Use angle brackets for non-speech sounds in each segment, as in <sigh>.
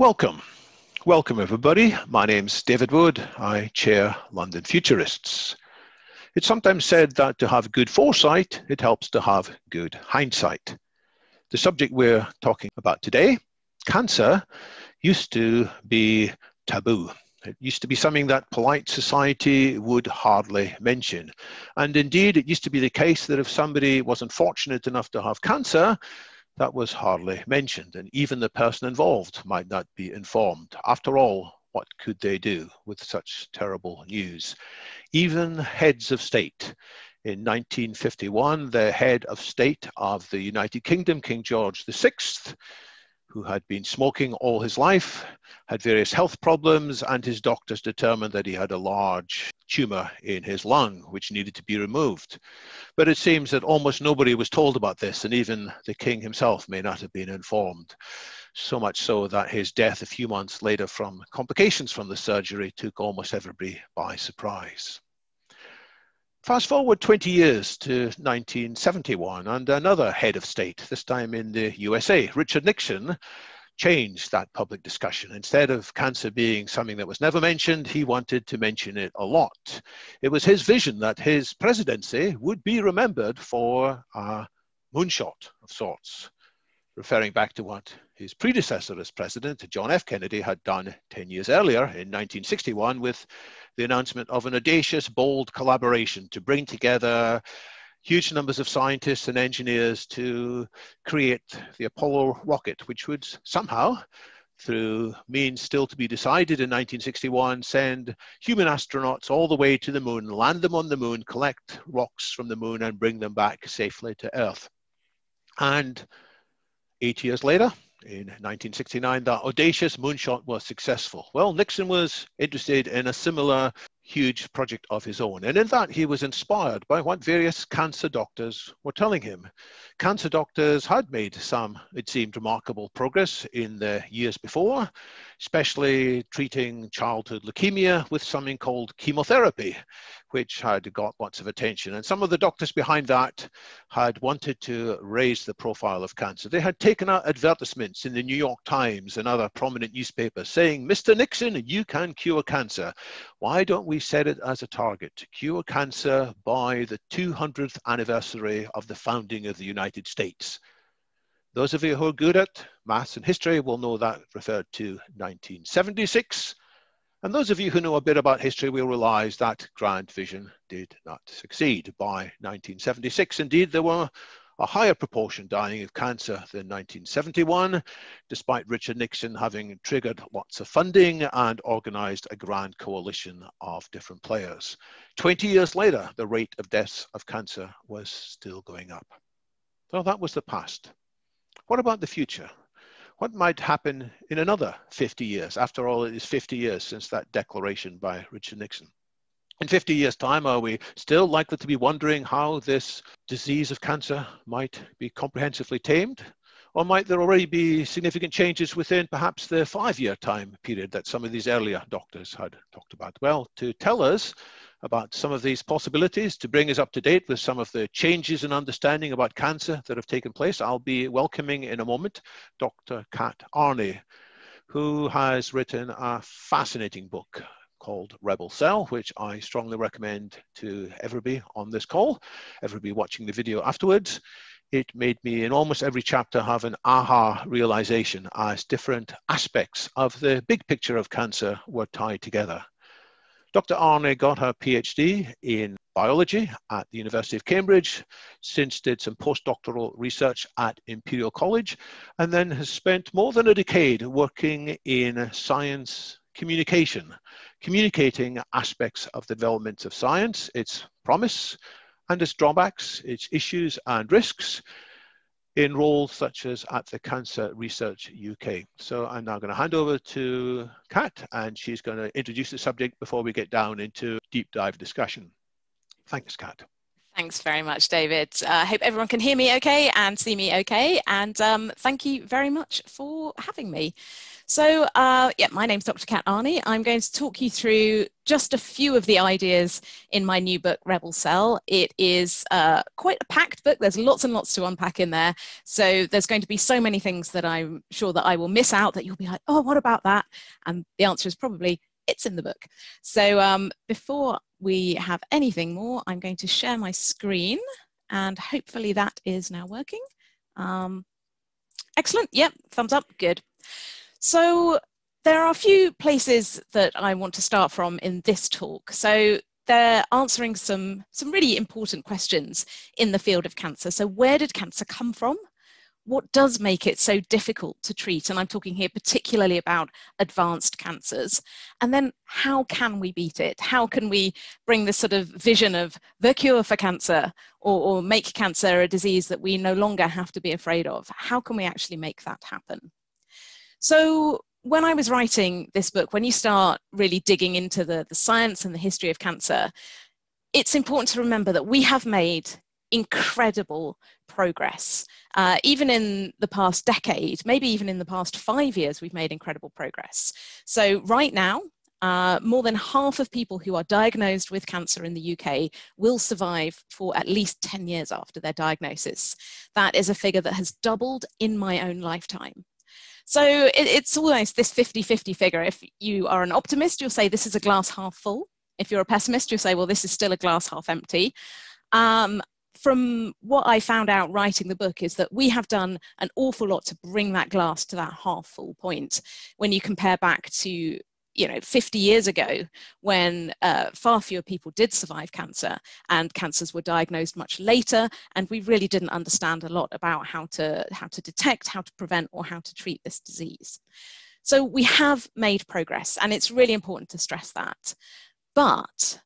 Welcome. Welcome, everybody. My name's David Wood. I chair London Futurists. It's sometimes said that to have good foresight, it helps to have good hindsight. The subject we're talking about today, cancer, used to be taboo. It used to be something that polite society would hardly mention. And indeed, it used to be the case that if somebody wasn't fortunate enough to have cancer, that was hardly mentioned, and even the person involved might not be informed. After all, what could they do with such terrible news? Even heads of state. In 1951, the head of state of the United Kingdom, King George VI, who had been smoking all his life, had various health problems, and his doctors determined that he had a large tumor in his lung, which needed to be removed. But it seems that almost nobody was told about this, and even the king himself may not have been informed. So much so that his death a few months later from complications from the surgery took almost everybody by surprise. Fast forward 20 years to 1971, and another head of state, this time in the USA, Richard Nixon, changed that public discussion. Instead of cancer being something that was never mentioned, he wanted to mention it a lot. It was his vision that his presidency would be remembered for a moonshot of sorts, referring back to what his predecessor as president, John F. Kennedy, had done 10 years earlier in 1961 with the announcement of an audacious, bold collaboration to bring together huge numbers of scientists and engineers to create the Apollo rocket, which would somehow, through means still to be decided in 1961, send human astronauts all the way to the moon, land them on the moon, collect rocks from the moon, and bring them back safely to Earth. And eight years later, in 1969, that audacious moonshot was successful. Well, Nixon was interested in a similar huge project of his own. And in that, he was inspired by what various cancer doctors were telling him. Cancer doctors had made some, it seemed, remarkable progress in the years before, especially treating childhood leukemia with something called chemotherapy, which had got lots of attention. And some of the doctors behind that had wanted to raise the profile of cancer. They had taken out advertisements in the New York Times and other prominent newspapers saying, Mr. Nixon, you can cure cancer. Why don't we set it as a target to cure cancer by the 200th anniversary of the founding of the United States? Those of you who are good at maths and history will know that referred to 1976 and those of you who know a bit about history will realize that grand vision did not succeed. By 1976, indeed, there were a higher proportion dying of cancer than 1971, despite Richard Nixon having triggered lots of funding and organized a grand coalition of different players. 20 years later, the rate of deaths of cancer was still going up. So that was the past. What about the future? What might happen in another 50 years? After all, it is 50 years since that declaration by Richard Nixon. In 50 years' time, are we still likely to be wondering how this disease of cancer might be comprehensively tamed? Or might there already be significant changes within perhaps the five year time period that some of these earlier doctors had talked about? Well, to tell us about some of these possibilities to bring us up to date with some of the changes in understanding about cancer that have taken place. I'll be welcoming in a moment Dr. Kat Arney, who has written a fascinating book called Rebel Cell, which I strongly recommend to everybody on this call, everybody watching the video afterwards. It made me in almost every chapter have an aha realization as different aspects of the big picture of cancer were tied together. Dr. Arney got her PhD in biology at the University of Cambridge, since did some postdoctoral research at Imperial College, and then has spent more than a decade working in science communication, communicating aspects of the development of science, its promise and its drawbacks, its issues and risks, in roles such as at the Cancer Research UK. So I'm now going to hand over to Kat and she's going to introduce the subject before we get down into deep dive discussion. Thanks, Kat. Thanks very much, David. Uh, I uh, hope everyone can hear me okay and see me okay. And um, thank you very much for having me. So, uh, yeah, my name's Dr. Kat Arney. I'm going to talk you through just a few of the ideas in my new book, Rebel Cell. It is uh, quite a packed book. There's lots and lots to unpack in there. So, there's going to be so many things that I'm sure that I will miss out that you'll be like, oh, what about that? And the answer is probably, it's in the book. So, um, before we have anything more, I'm going to share my screen and hopefully that is now working. Um, excellent. Yep, thumbs up. Good. So there are a few places that I want to start from in this talk. So they're answering some, some really important questions in the field of cancer. So where did cancer come from? What does make it so difficult to treat? And I'm talking here particularly about advanced cancers. And then how can we beat it? How can we bring this sort of vision of the cure for cancer or, or make cancer a disease that we no longer have to be afraid of? How can we actually make that happen? So when I was writing this book, when you start really digging into the, the science and the history of cancer, it's important to remember that we have made incredible progress. Uh, even in the past decade, maybe even in the past five years, we've made incredible progress. So right now, uh, more than half of people who are diagnosed with cancer in the UK will survive for at least 10 years after their diagnosis. That is a figure that has doubled in my own lifetime. So it, it's almost this 50 50 figure. If you are an optimist, you'll say this is a glass half full. If you're a pessimist, you'll say, well, this is still a glass half empty. Um, from what I found out writing the book is that we have done an awful lot to bring that glass to that half full point when you compare back to you know 50 years ago when uh, far fewer people did survive cancer and cancers were diagnosed much later and we really didn't understand a lot about how to how to detect how to prevent or how to treat this disease. So we have made progress and it's really important to stress that. But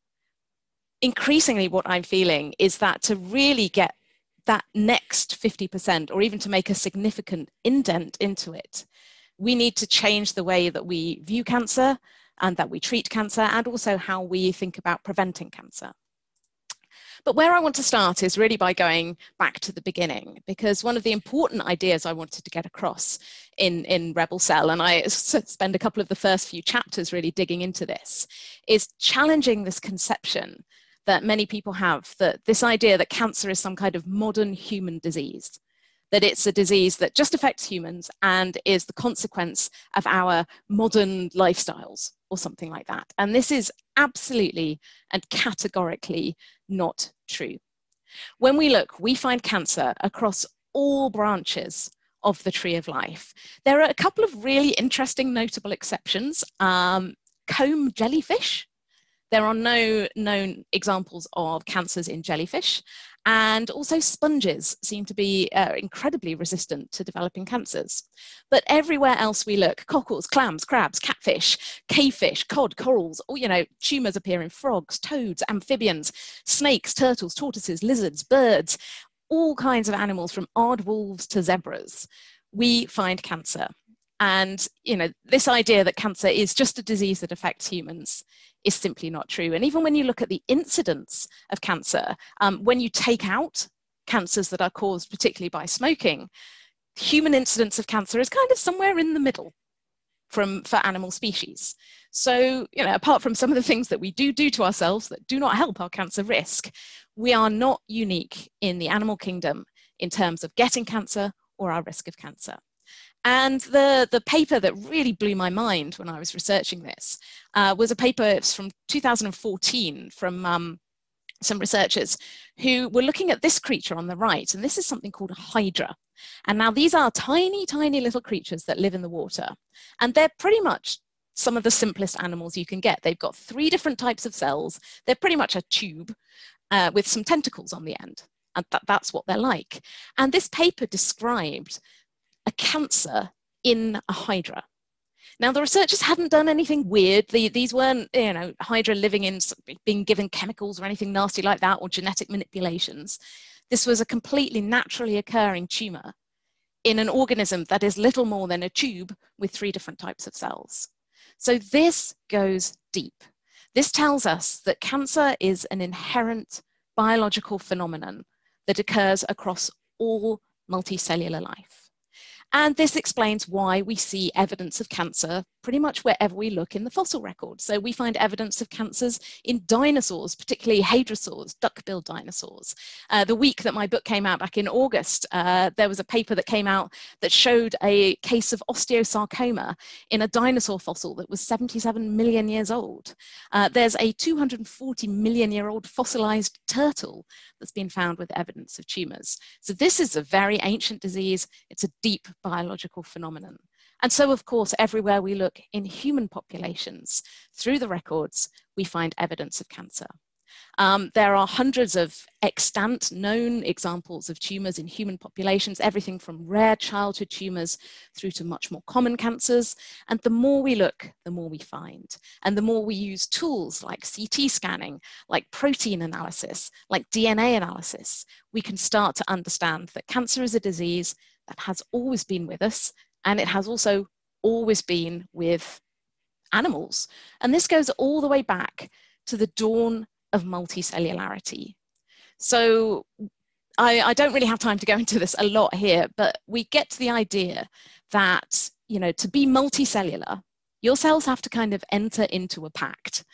increasingly what i'm feeling is that to really get that next 50% or even to make a significant indent into it we need to change the way that we view cancer and that we treat cancer and also how we think about preventing cancer. But where I want to start is really by going back to the beginning, because one of the important ideas I wanted to get across in, in Rebel Cell, and I <laughs> spend a couple of the first few chapters really digging into this, is challenging this conception that many people have that this idea that cancer is some kind of modern human disease that it's a disease that just affects humans and is the consequence of our modern lifestyles or something like that. And this is absolutely and categorically not true. When we look, we find cancer across all branches of the tree of life. There are a couple of really interesting notable exceptions. Um, comb jellyfish there are no known examples of cancers in jellyfish, and also sponges seem to be uh, incredibly resistant to developing cancers. But everywhere else we look, cockles, clams, crabs, catfish, cavefish, cod, corals, all, you know, tumours appear in frogs, toads, amphibians, snakes, turtles, tortoises, lizards, birds, all kinds of animals from aardwolves to zebras. We find cancer. And you know, this idea that cancer is just a disease that affects humans is simply not true. And even when you look at the incidence of cancer, um, when you take out cancers that are caused particularly by smoking, human incidence of cancer is kind of somewhere in the middle from for animal species. So, you know, apart from some of the things that we do do to ourselves that do not help our cancer risk, we are not unique in the animal kingdom in terms of getting cancer or our risk of cancer. And the, the paper that really blew my mind when I was researching this uh, was a paper from 2014 from um, some researchers who were looking at this creature on the right, and this is something called a hydra. And now these are tiny, tiny little creatures that live in the water, and they're pretty much some of the simplest animals you can get. They've got three different types of cells. They're pretty much a tube uh, with some tentacles on the end. And that, that's what they're like. And this paper described a cancer in a hydra. Now, the researchers hadn't done anything weird. The, these weren't, you know, hydra living in, being given chemicals or anything nasty like that, or genetic manipulations. This was a completely naturally occurring tumor in an organism that is little more than a tube with three different types of cells. So this goes deep. This tells us that cancer is an inherent biological phenomenon that occurs across all multicellular life. And this explains why we see evidence of cancer pretty much wherever we look in the fossil record. So we find evidence of cancers in dinosaurs, particularly hadrosaurs, duck-billed dinosaurs. Uh, the week that my book came out back in August, uh, there was a paper that came out that showed a case of osteosarcoma in a dinosaur fossil that was 77 million years old. Uh, there's a 240 million year old fossilized turtle that's been found with evidence of tumors. So this is a very ancient disease. It's a deep biological phenomenon. And so, of course, everywhere we look in human populations, through the records, we find evidence of cancer. Um, there are hundreds of extant known examples of tumors in human populations, everything from rare childhood tumors through to much more common cancers. And the more we look, the more we find. And the more we use tools like CT scanning, like protein analysis, like DNA analysis, we can start to understand that cancer is a disease that has always been with us, and it has also always been with animals. And this goes all the way back to the dawn of multicellularity. So I, I, don't really have time to go <laughs> into this a lot here, but we get to the idea that, you know, to be multicellular, your cells have to kind of enter into a pact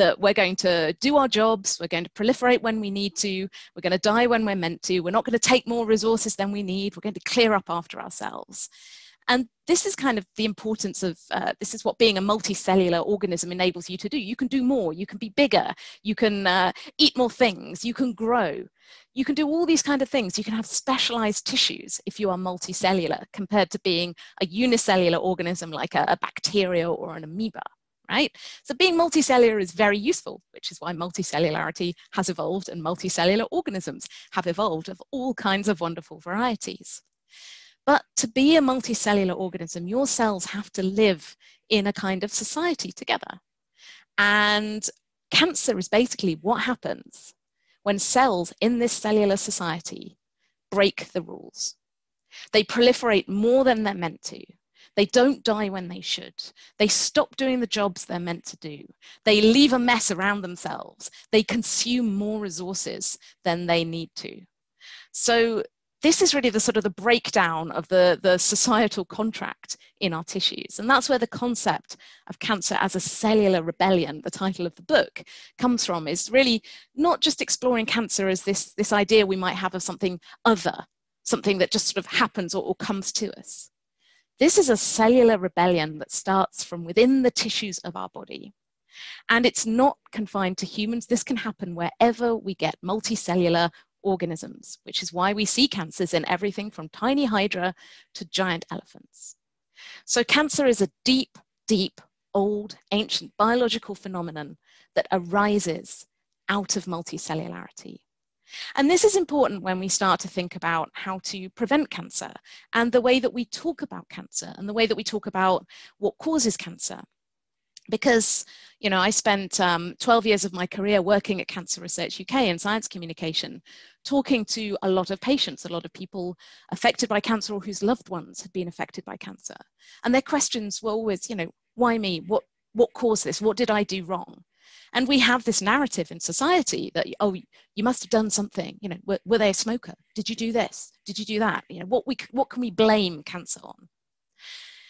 that we're going to do our jobs, we're going to proliferate when we need to, we're going to die when we're meant to, we're not going to take more resources than we need, we're going to clear up after ourselves. And this is kind of the importance of, uh, this is what being a multicellular organism enables you to do. You can do more, you can be bigger, you can uh, eat more things, you can grow. You can do all these kind of things. You can have specialized tissues if you are multicellular compared to being a unicellular organism like a, a bacteria or an amoeba right? So being multicellular is very useful, which is why multicellularity has evolved and multicellular organisms have evolved of all kinds of wonderful varieties. But to be a multicellular organism, your cells have to live in a kind of society together. And cancer is basically what happens when cells in this cellular society break the rules. They proliferate more than they're meant to. They don't die when they should. They stop doing the jobs they're meant to do. They leave a mess around themselves. They consume more resources than they need to. So this is really the sort of the breakdown of the, the societal contract in our tissues. And that's where the concept of cancer as a cellular rebellion, the title of the book, comes from, is really not just exploring cancer as this, this idea we might have of something other, something that just sort of happens or, or comes to us. This is a cellular rebellion that starts from within the tissues of our body. And it's not confined to humans. This can happen wherever we get multicellular organisms, which is why we see cancers in everything from tiny hydra to giant elephants. So cancer is a deep, deep, old, ancient biological phenomenon that arises out of multicellularity. And this is important when we start to think about how to prevent cancer and the way that we talk about cancer and the way that we talk about what causes cancer. Because you know i spent um, 12 years of my career working at cancer research uk in science communication talking to a lot of patients a lot of people affected by cancer or whose loved ones had been affected by cancer. And their questions were always you know why me? What what caused this? What did i do wrong and we have this narrative in society that oh you must have done something you know were, were they a smoker did you do this did you do that you know what we what can we blame cancer on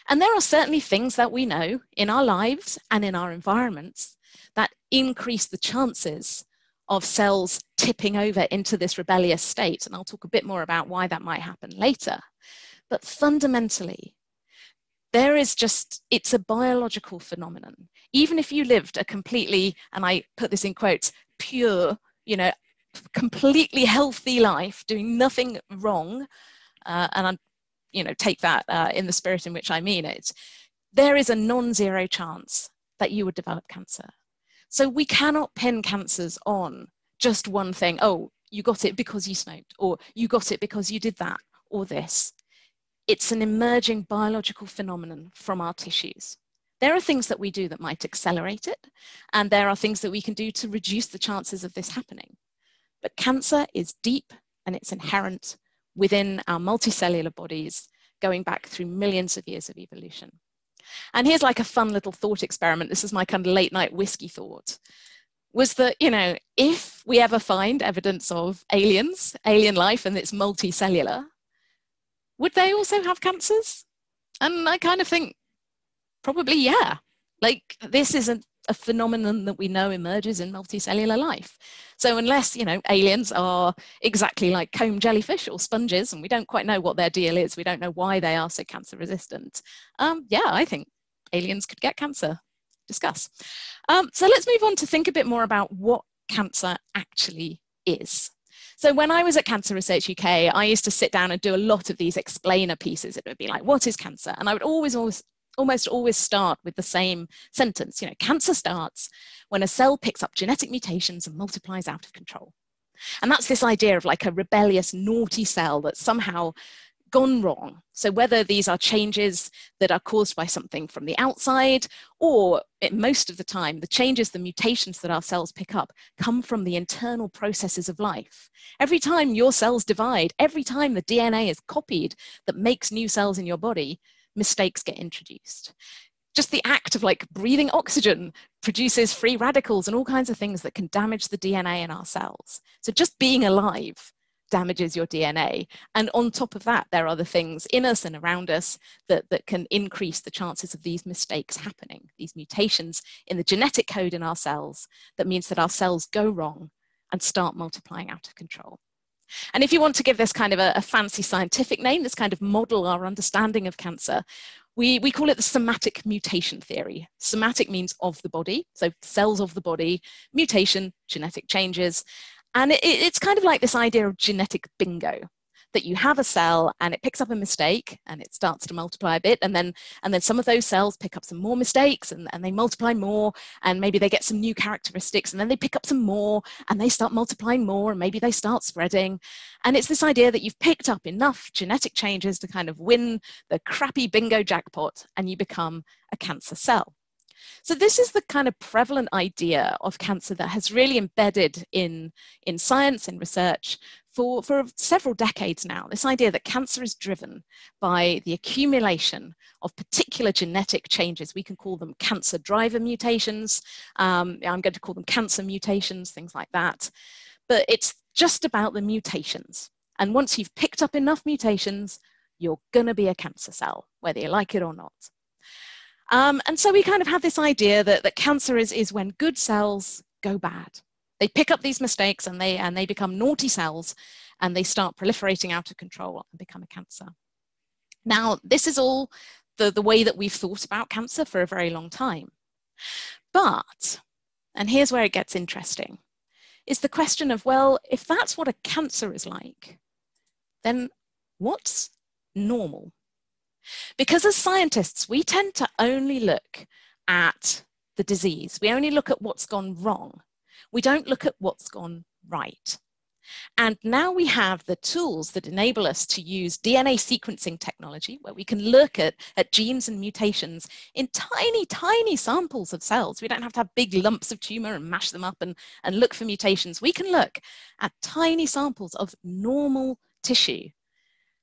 and there are certainly things that we know in our lives and in our environments that increase the chances of cells tipping over into this rebellious state. And I'll talk a bit more about why that might happen later. But fundamentally, there is just, it's a biological phenomenon. Even if you lived a completely, and I put this in quotes, pure, you know, completely healthy life, doing nothing wrong, uh, and I'm you know, take that uh, in the spirit in which I mean it, there is a non-zero chance that you would develop cancer. So we cannot pin cancers on just one thing. Oh, you got it because you smoked, or you got it because you did that, or this. It's an emerging biological phenomenon from our tissues. There are things that we do that might accelerate it, and there are things that we can do to reduce the chances of this happening. But cancer is deep and it's inherent within our multicellular bodies going back through millions of years of evolution. And here's like a fun little thought experiment. This is my kind of late night whiskey thought. Was that, you know, if we ever find evidence of aliens, alien life, and it's multicellular, would they also have cancers? And I kind of think probably yeah. Like this isn't a phenomenon that we know emerges in multicellular life. So unless, you know, aliens are exactly like comb jellyfish or sponges, and we don't quite know what their deal is, we don't know why they are so cancer resistant, um, yeah, I think aliens could get cancer. Discuss. Um, so let's move on to think a bit more about what cancer actually is. So when I was at Cancer Research UK, I used to sit down and do a lot of these explainer pieces. It would be like, what is cancer? And I would always, always almost always start with the same sentence. You know, cancer starts when a cell picks up genetic mutations and multiplies out of control. And that's this idea of like a rebellious, naughty cell that somehow gone wrong. So whether these are changes that are caused by something from the outside, or most of the time, the changes, the mutations that our cells pick up come from the internal processes of life. Every time your cells divide, every time the DNA is copied that makes new cells in your body, mistakes get introduced. Just the act of like breathing oxygen produces free radicals and all kinds of things that can damage the DNA in our cells. So just being alive damages your DNA. And on top of that, there are the things in us and around us that, that can increase the chances of these mistakes happening, these mutations in the genetic code in our cells that means that our cells go wrong and start multiplying out of control. And if you want to give this kind of a, a fancy scientific name, this kind of model our understanding of cancer, we, we call it the somatic mutation theory. Somatic means of the body, so cells of the body, mutation, genetic changes. And it, it's kind of like this idea of genetic bingo that you have a cell and it picks up a mistake and it starts to multiply a bit. And then and then some of those cells pick up some more mistakes and, and they multiply more and maybe they get some new characteristics and then they pick up some more and they start multiplying more and maybe they start spreading. And it's this idea that you've picked up enough genetic changes to kind of win the crappy bingo jackpot and you become a cancer cell so this is the kind of prevalent idea of cancer that has really embedded in, in science and research for, for several decades now. This idea that cancer is driven by the accumulation of particular genetic changes. We can call them cancer driver mutations. Um, I'm going to call them cancer mutations, things like that. But it's just about the mutations. And once you've picked up enough mutations, you're going to be a cancer cell, whether you like it or not. Um, and so we kind of have this idea that, that cancer is, is when good cells go bad. They pick up these mistakes and they, and they become naughty cells and they start proliferating out of control and become a cancer. Now, this is all the, the way that we've thought about cancer for a very long time. But, and here's where it gets interesting, is the question of, well, if that's what a cancer is like, then what's normal? Because as scientists, we tend to only look at the disease. We only look at what's gone wrong. We don't look at what's gone right. And now we have the tools that enable us to use DNA sequencing technology, where we can look at, at genes and mutations in tiny, tiny samples of cells. We don't have to have big lumps of tumor and mash them up and, and look for mutations. We can look at tiny samples of normal tissue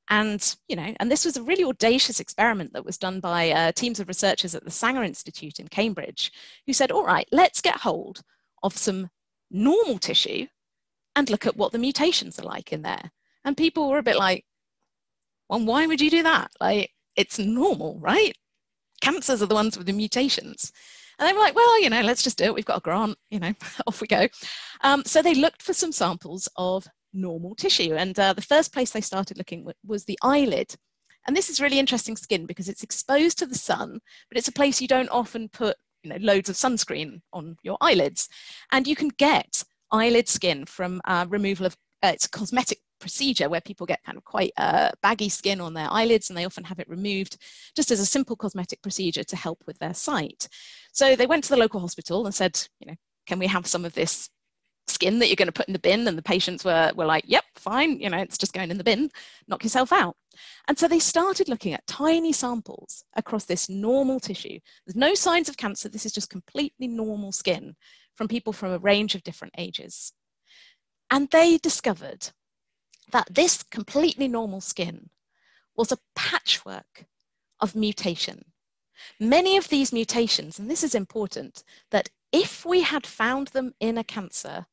and, you know, and this was a really audacious experiment that was done by uh, teams of researchers at the Sanger Institute in Cambridge, who said, all right, let's get hold of some normal tissue and look at what the mutations are like in there. And people were a bit like, well, why would you do that? Like, it's normal, right? Cancers are the ones with the mutations. And they were like, well, you know, let's just do it. We've got a grant, you know, <laughs> off we go. Um, so they looked for some samples of normal tissue. And uh, the first place they started looking was the eyelid. And this is really interesting skin because it's exposed to the sun, but it's a place you don't often put you know, loads of sunscreen on your eyelids. And you can get eyelid skin from uh, removal of, uh, it's a cosmetic procedure where people get kind of quite uh, baggy skin on their eyelids and they often have it removed just as a simple cosmetic procedure to help with their sight. So they went to the local hospital and said, you know, can we have some of this skin that you're going to put in the bin and the patients were, were like yep fine you know it's just going in the bin. Knock yourself out. And so they started looking at tiny samples across this normal tissue. There's no signs of cancer. This is just completely normal skin from people from a range of different ages. And they discovered that this completely normal skin was a patchwork of mutation. Many of these mutations and this is important that if we had found them in a cancer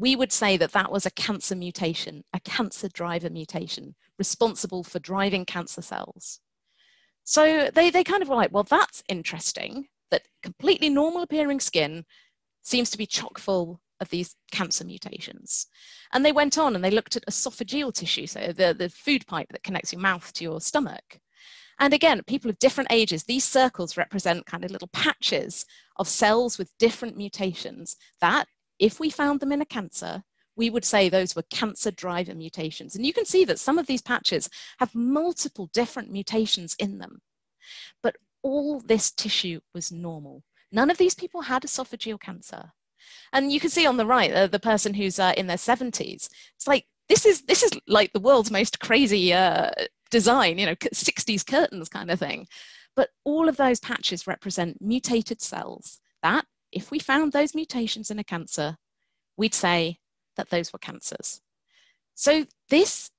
we would say that that was a cancer mutation, a cancer driver mutation, responsible for driving cancer cells. So they, they kind of were like, well, that's interesting that completely normal appearing skin seems to be chock full of these cancer mutations. And they went on and they looked at esophageal tissue, so the, the food pipe that connects your mouth to your stomach. And again, people of different ages, these circles represent kind of little patches of cells with different mutations that if we found them in a cancer, we would say those were cancer driver mutations. And you can see that some of these patches have multiple different mutations in them. But all this tissue was normal. None of these people had esophageal cancer. And you can see on the right, uh, the person who's uh, in their 70s, it's like, this is, this is like the world's most crazy uh, design, you know, 60s curtains kind of thing. But all of those patches represent mutated cells that if we found those mutations in a cancer, we'd say that those were cancers. So this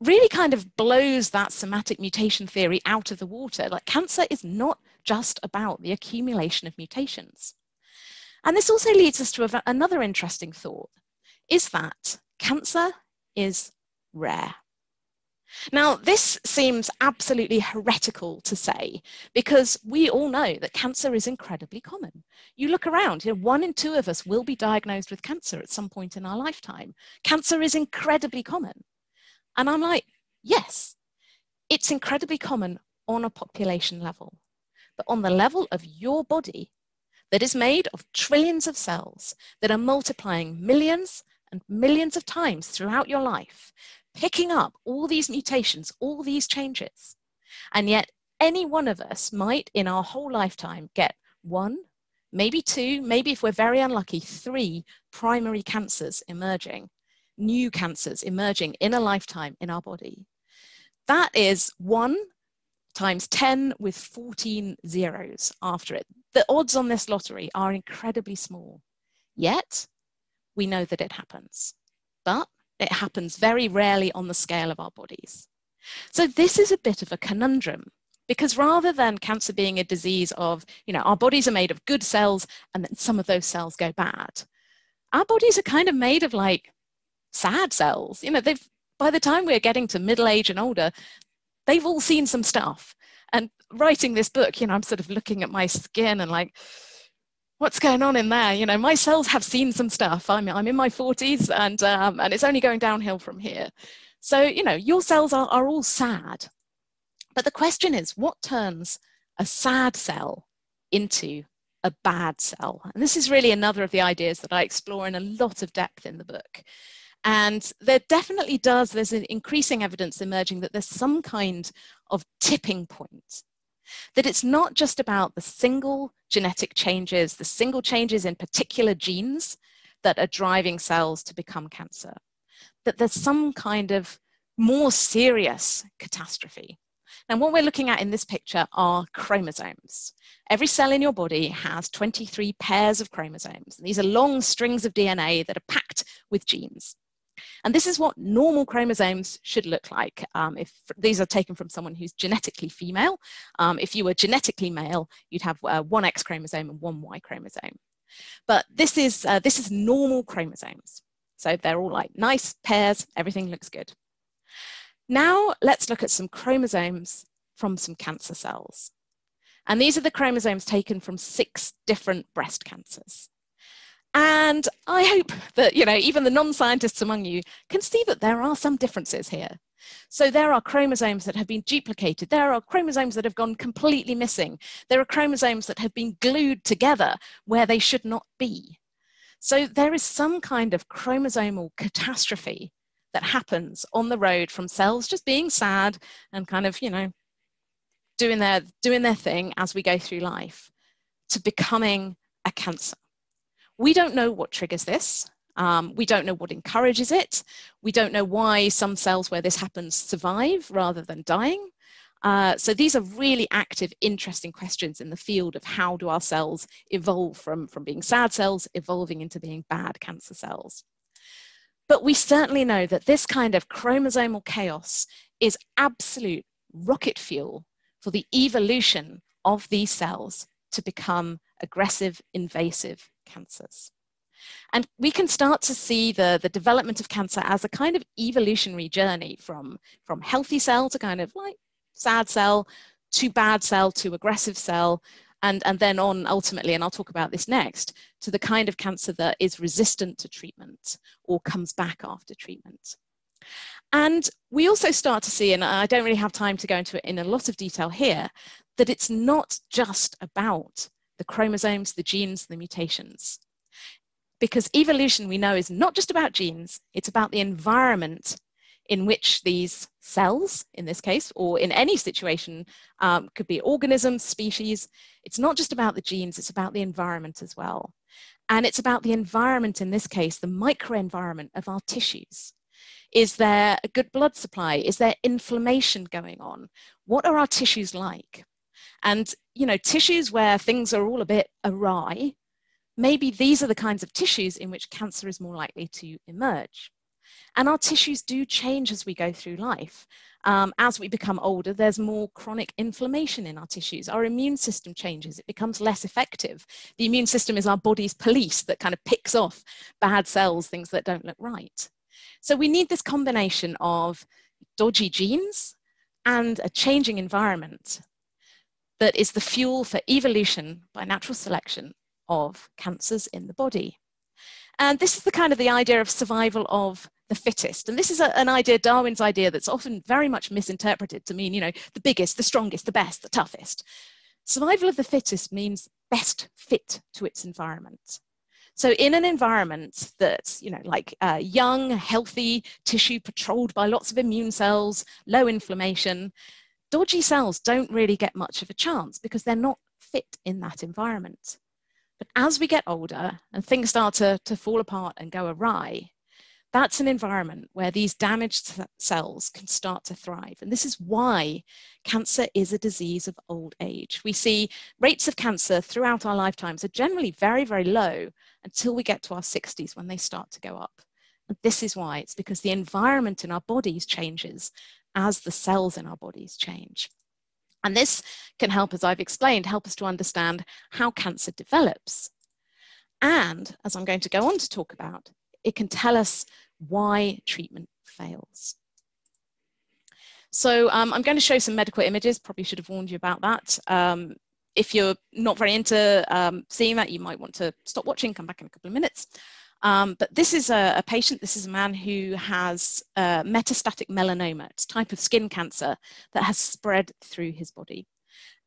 really kind of blows that somatic mutation theory out of the water. Like cancer is not just about the accumulation of mutations. And this also leads us to another interesting thought, is that cancer is rare. Now, this seems absolutely heretical to say because we all know that cancer is incredibly common. You look around, you know, one in two of us will be diagnosed with cancer at some point in our lifetime. Cancer is incredibly common. And I'm like, yes, it's incredibly common on a population level. But on the level of your body, that is made of trillions of cells that are multiplying millions and millions of times throughout your life, picking up all these mutations, all these changes. And yet, any one of us might, in our whole lifetime, get one, maybe two, maybe if we're very unlucky, three primary cancers emerging, new cancers emerging in a lifetime in our body. That is one times 10 with 14 zeros after it. The odds on this lottery are incredibly small. Yet, we know that it happens. But it happens very rarely on the scale of our bodies. So this is a bit of a conundrum because rather than cancer being a disease of, you know, our bodies are made of good cells and then some of those cells go bad, our bodies are kind of made of like sad cells. You know, they've, by the time we're getting to middle age and older, they've all seen some stuff. And writing this book, you know, I'm sort of looking at my skin and like, what's going on in there? You know, my cells have seen some stuff. I'm, I'm in my 40s and, um, and it's only going downhill from here. So, you know, your cells are, are all sad. But the question is, what turns a sad cell into a bad cell? And this is really another of the ideas that I explore in a lot of depth in the book. And there definitely does, there's an increasing evidence emerging that there's some kind of tipping point that it's not just about the single genetic changes, the single changes in particular genes that are driving cells to become cancer, that there's some kind of more serious catastrophe. Now, what we're looking at in this picture are chromosomes. Every cell in your body has 23 pairs of chromosomes. These are long strings of DNA that are packed with genes. And this is what normal chromosomes should look like. Um, if these are taken from someone who's genetically female, um, if you were genetically male, you'd have uh, one X chromosome and one Y chromosome. But this is, uh, this is normal chromosomes. So they're all like nice pairs, everything looks good. Now let's look at some chromosomes from some cancer cells. And these are the chromosomes taken from six different breast cancers. And I hope that, you know, even the non-scientists among you can see that there are some differences here. So there are chromosomes that have been duplicated. There are chromosomes that have gone completely missing. There are chromosomes that have been glued together where they should not be. So there is some kind of chromosomal catastrophe that happens on the road from cells just being sad and kind of, you know, doing their, doing their thing as we go through life to becoming a cancer. We don't know what triggers this. Um, we don't know what encourages it. We don't know why some cells where this happens survive rather than dying. Uh, so these are really active, interesting questions in the field of how do our cells evolve from, from being sad cells, evolving into being bad cancer cells. But we certainly know that this kind of chromosomal chaos is absolute rocket fuel for the evolution of these cells to become aggressive, invasive cancers. And we can start to see the, the development of cancer as a kind of evolutionary journey from, from healthy cell to kind of like sad cell to bad cell to aggressive cell and, and then on ultimately, and I'll talk about this next, to the kind of cancer that is resistant to treatment or comes back after treatment. And we also start to see, and I don't really have time to go into it in a lot of detail here, that it's not just about the chromosomes, the genes, the mutations. Because evolution, we know, is not just about genes, it's about the environment in which these cells, in this case, or in any situation, um, could be organisms, species, it's not just about the genes, it's about the environment as well. And it's about the environment, in this case, the microenvironment of our tissues. Is there a good blood supply? Is there inflammation going on? What are our tissues like? And, you know, tissues where things are all a bit awry, maybe these are the kinds of tissues in which cancer is more likely to emerge. And our tissues do change as we go through life. Um, as we become older, there's more chronic inflammation in our tissues. Our immune system changes, it becomes less effective. The immune system is our body's police that kind of picks off bad cells, things that don't look right. So we need this combination of dodgy genes and a changing environment that is the fuel for evolution by natural selection of cancers in the body. And this is the kind of the idea of survival of the fittest. And this is a, an idea, Darwin's idea, that's often very much misinterpreted to mean, you know, the biggest, the strongest, the best, the toughest. Survival of the fittest means best fit to its environment. So in an environment that's, you know, like uh, young, healthy tissue patrolled by lots of immune cells, low inflammation, dodgy cells don't really get much of a chance because they're not fit in that environment. But as we get older and things start to, to fall apart and go awry, that's an environment where these damaged cells can start to thrive. And this is why cancer is a disease of old age. We see rates of cancer throughout our lifetimes are generally very, very low until we get to our 60s when they start to go up. And this is why it's because the environment in our bodies changes as the cells in our bodies change. And this can help, as I've explained, help us to understand how cancer develops. And as I'm going to go on to talk about, it can tell us why treatment fails. So um, I'm going to show some medical images, probably should have warned you about that. Um, if you're not very into um, seeing that, you might want to stop watching, come back in a couple of minutes. Um, but this is a, a, patient, this is a man who has uh, metastatic melanoma. It's a type of skin cancer that has spread through his body.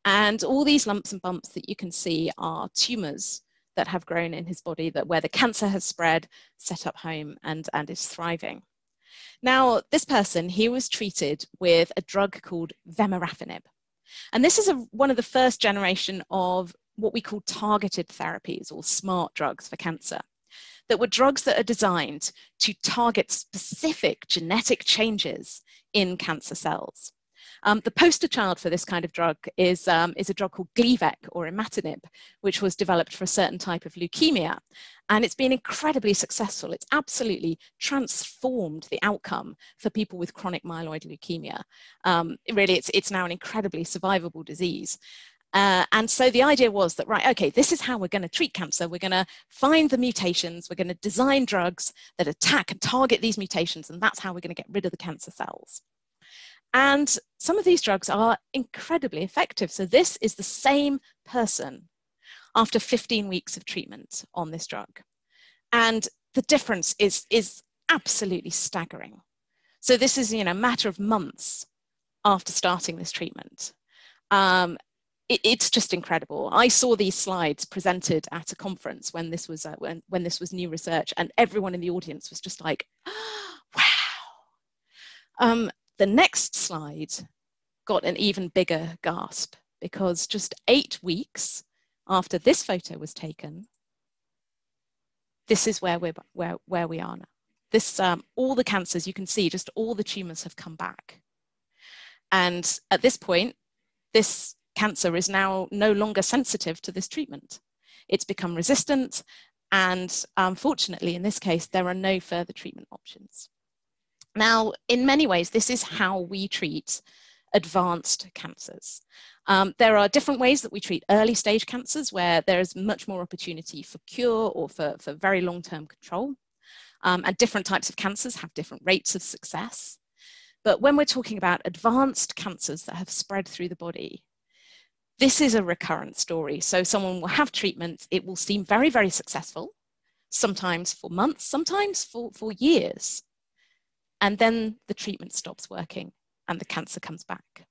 And all these lumps and bumps that you can see are tumors that have grown in his body that where the cancer has spread, set up home and, and is thriving. Now, this person, he was treated with a drug called vemurafenib. And this is a, one of the first generation of what we call targeted therapies or smart drugs for cancer that were drugs that are designed to target specific genetic changes in cancer cells. Um, the poster child for this kind of drug is, um, is a drug called Gleevec or imatinib, which was developed for a certain type of leukemia. And it's been incredibly successful. It's absolutely transformed the outcome for people with chronic myeloid leukemia. Um, really, it's, it's now an incredibly survivable disease. Uh, and so the idea was that, right, okay, this is how we're going to treat cancer. We're going to find the mutations. We're going to design drugs that attack and target these mutations. And that's how we're going to get rid of the cancer cells. And some of these drugs are incredibly effective. So this is the same person after 15 weeks of treatment on this drug. And the difference is, is absolutely staggering. So this is, you know, a matter of months after starting this treatment. Um, it, it's just incredible. I saw these slides presented at a conference when this was uh, when, when this was new research, and everyone in the audience was just like, oh, <gasps> "Wow!" Um, the next slide got an even bigger gasp because just eight weeks after this photo was taken, this is where, we're, where, where we are now. This, um, all the cancers, you can see just all the tumors have come back. And at this point, this cancer is now no longer sensitive to this treatment. It's become resistant and unfortunately, in this case, there are no further treatment options. Now, in many ways, this is how we treat advanced cancers. Um, there are different ways that we treat early stage cancers where there is much more opportunity for cure or for, for very long-term control. Um, and different types of cancers have different rates of success. But when we're talking about advanced cancers that have spread through the body, this is a recurrent story. So someone will have treatment, it will seem very, very successful, sometimes for months, sometimes for, for years. And then the treatment stops working and the cancer comes back.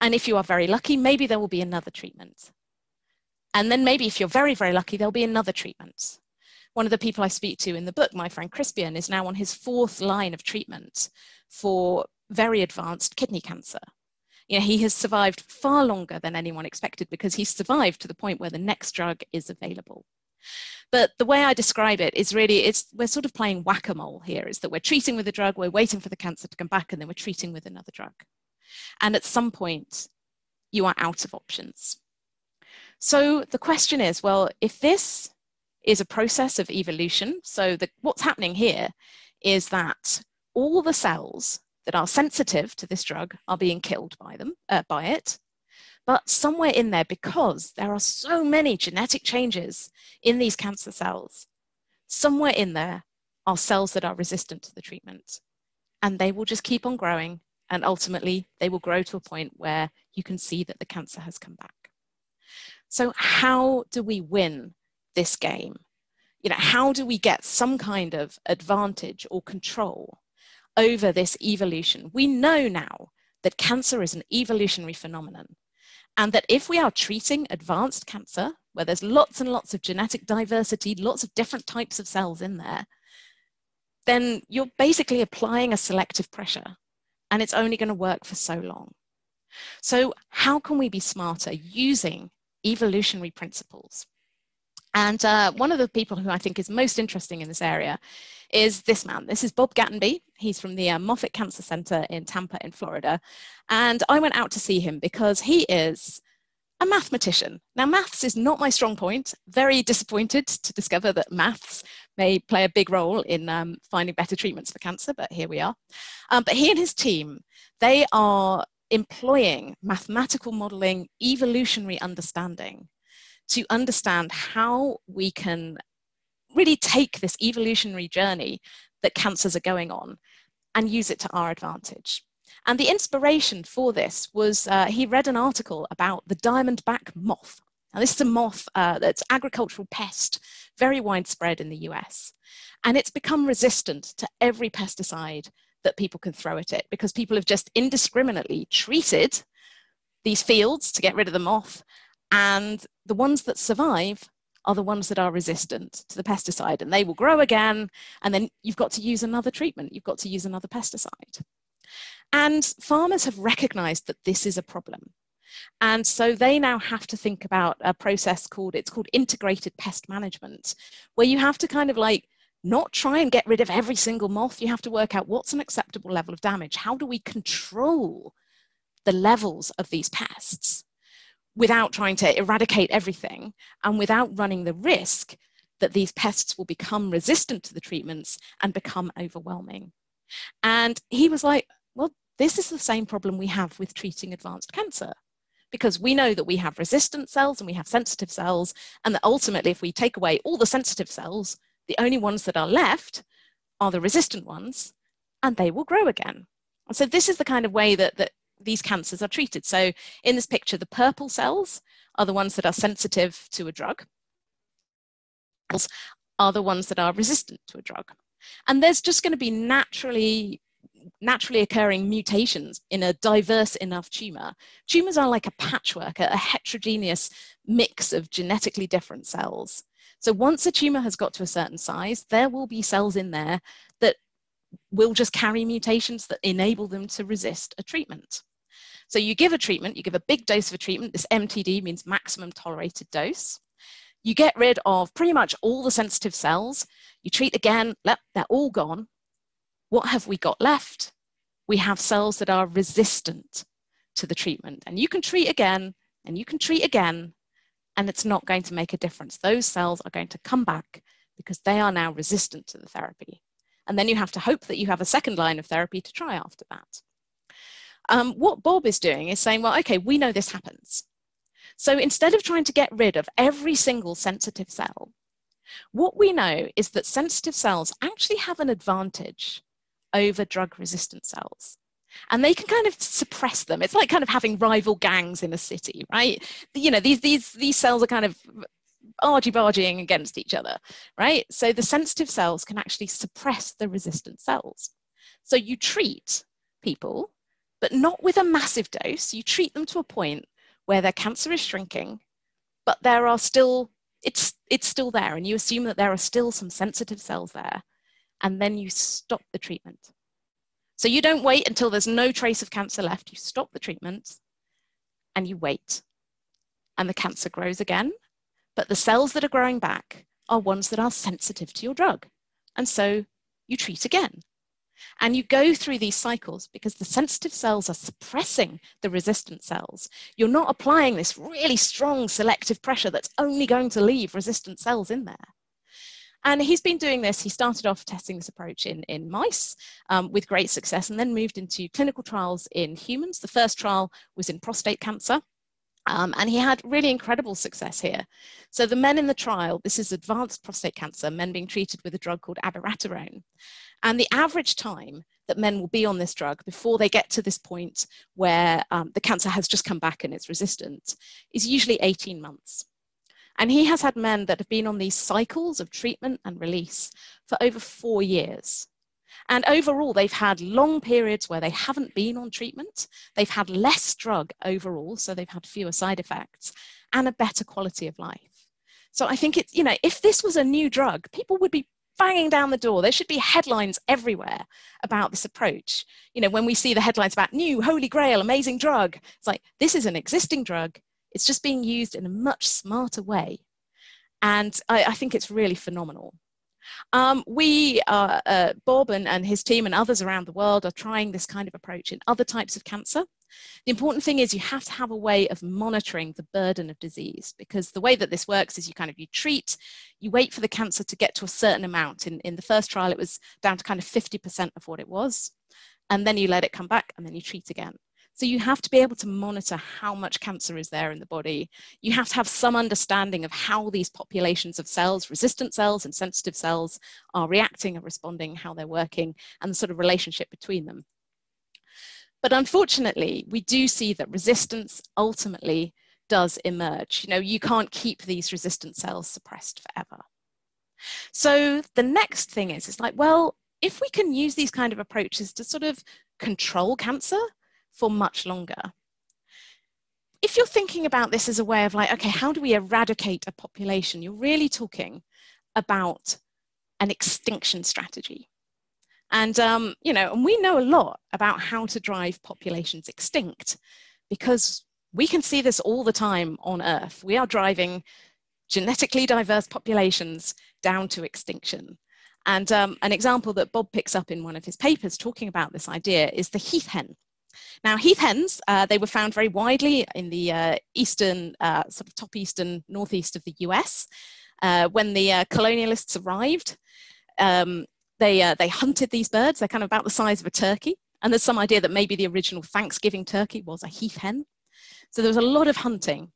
And if you are very lucky, maybe there will be another treatment. And then maybe if you're very, very lucky, there'll be another treatment. One of the people I speak to in the book, my friend Crispian, is now on his fourth line of treatment for very advanced kidney cancer. You know, he has survived far longer than anyone expected because he's survived to the point where the next drug is available. But the way I describe it is really, it's we're sort of playing whack-a-mole here, is that we're treating with a drug, we're waiting for the cancer to come back, and then we're treating with another drug. And at some point, you are out of options. So the question is, well, if this is a process of evolution, so the, what's happening here is that all the cells that are sensitive to this drug are being killed by them, uh, by it. But somewhere in there, because there are so many genetic changes in these cancer cells, somewhere in there are cells that are resistant to the treatment. And they will just keep on growing and ultimately, they will grow to a point where you can see that the cancer has come back. So how do we win this game? You know, how do we get some kind of advantage or control over this evolution? We know now that cancer is an evolutionary phenomenon and that if we are treating advanced cancer, where there's lots and lots of genetic diversity, lots of different types of cells in there, then you're basically applying a selective pressure and it's only going to work for so long. So how can we be smarter using evolutionary principles? And uh, one of the people who I think is most interesting in this area is this man. This is Bob Gatenby. He's from the uh, Moffitt Cancer Center in Tampa in Florida. And I went out to see him because he is a mathematician. Now, maths is not my strong point. Very disappointed to discover that maths may play a big role in um, finding better treatments for cancer, but here we are. Um, but he and his team, they are employing mathematical modeling, evolutionary understanding to understand how we can really take this evolutionary journey that cancers are going on and use it to our advantage. And the inspiration for this was uh, he read an article about the diamondback moth. Now, this is a moth uh, that's agricultural pest, very widespread in the US. And it's become resistant to every pesticide that people can throw at it because people have just indiscriminately treated these fields to get rid of the moth. And the ones that survive are the ones that are resistant to the pesticide and they will grow again. And then you've got to use another treatment. You've got to use another pesticide. And farmers have recognized that this is a problem. And so they now have to think about a process called, it's called integrated pest management, where you have to kind of like not try and get rid of every single moth. You have to work out what's an acceptable level of damage. How do we control the levels of these pests without trying to eradicate everything and without running the risk that these pests will become resistant to the treatments and become overwhelming. And he was like, well, this is the same problem we have with treating advanced cancer because we know that we have resistant cells and we have sensitive cells, and that ultimately, if we take away all the sensitive cells, the only ones that are left are the resistant ones, and they will grow again. And so, this is the kind of way that, that these cancers are treated. So, in this picture, the purple cells are the ones that are sensitive to a drug, are the ones that are resistant to a drug. And there's just going to be naturally naturally occurring mutations in a diverse enough tumor. Tumors are like a patchwork, a heterogeneous mix of genetically different cells. So once a tumor has got to a certain size, there will be cells in there that will just carry mutations that enable them to resist a treatment. So you give a treatment, you give a big dose of a treatment, this MTD means maximum tolerated dose. You get rid of pretty much all the sensitive cells. You treat again, they're all gone. What have we got left? We have cells that are resistant to the treatment. And you can treat again, and you can treat again, and it's not going to make a difference. Those cells are going to come back because they are now resistant to the therapy. And then you have to hope that you have a second line of therapy to try after that. Um, what Bob is doing is saying, well, okay, we know this happens. So instead of trying to get rid of every single sensitive cell, what we know is that sensitive cells actually have an advantage over drug resistant cells. And they can kind of suppress them. It's like kind of having rival gangs in a city, right? You know, these, these, these cells are kind of argy-bargying against each other, right? So the sensitive cells can actually suppress the resistant cells. So you treat people, but not with a massive dose. You treat them to a point where their cancer is shrinking, but there are still, it's, it's still there. And you assume that there are still some sensitive cells there. And then you stop the treatment. So you don't wait until there's no trace of cancer left. You stop the treatment and you wait. And the cancer grows again. But the cells that are growing back are ones that are sensitive to your drug. And so you treat again. And you go through these cycles because the sensitive cells are suppressing the resistant cells. You're not applying this really strong selective pressure that's only going to leave resistant cells in there. And he's been doing this. He started off testing this approach in, in mice um, with great success and then moved into clinical trials in humans. The first trial was in prostate cancer. Um, and he had really incredible success here. So the men in the trial, this is advanced prostate cancer, men being treated with a drug called abiraterone. And the average time that men will be on this drug before they get to this point where um, the cancer has just come back and it's resistant is usually 18 months. And he has had men that have been on these cycles of treatment and release for over four years. And overall, they've had long periods where they haven't been on treatment. They've had less drug overall, so they've had fewer side effects and a better quality of life. So I think it's, you know, if this was a new drug, people would be banging down the door. There should be headlines everywhere about this approach. You know, when we see the headlines about new holy grail, amazing drug, it's like, this is an existing drug. It's just being used in a much smarter way. And I, I think it's really phenomenal. Um, we, uh, uh, Bob and, and his team and others around the world are trying this kind of approach in other types of cancer. The important thing is you have to have a way of monitoring the burden of disease because the way that this works is you kind of you treat, you wait for the cancer to get to a certain amount. In, in the first trial, it was down to kind of 50% of what it was. And then you let it come back and then you treat again. So you have to be able to monitor how much cancer is there in the body. You have to have some understanding of how these populations of cells, resistant cells and sensitive cells, are reacting and responding, how they're working, and the sort of relationship between them. But unfortunately, we do see that resistance ultimately does emerge. You know, you can't keep these resistant cells suppressed forever. So the next thing is, it's like, well, if we can use these kind of approaches to sort of control cancer, for much longer. If you're thinking about this as a way of like, okay, how do we eradicate a population? You're really talking about an extinction strategy. And, um, you know, and we know a lot about how to drive populations extinct because we can see this all the time on Earth. We are driving genetically diverse populations down to extinction. And um, an example that Bob picks up in one of his papers talking about this idea is the heath hen. Now, heath hens, uh, they were found very widely in the uh, eastern, uh, sort of top eastern, northeast of the US. Uh, when the uh, colonialists arrived, um, they, uh, they hunted these birds. They're kind of about the size of a turkey. And there's some idea that maybe the original Thanksgiving turkey was a heath hen. So there was a lot of hunting.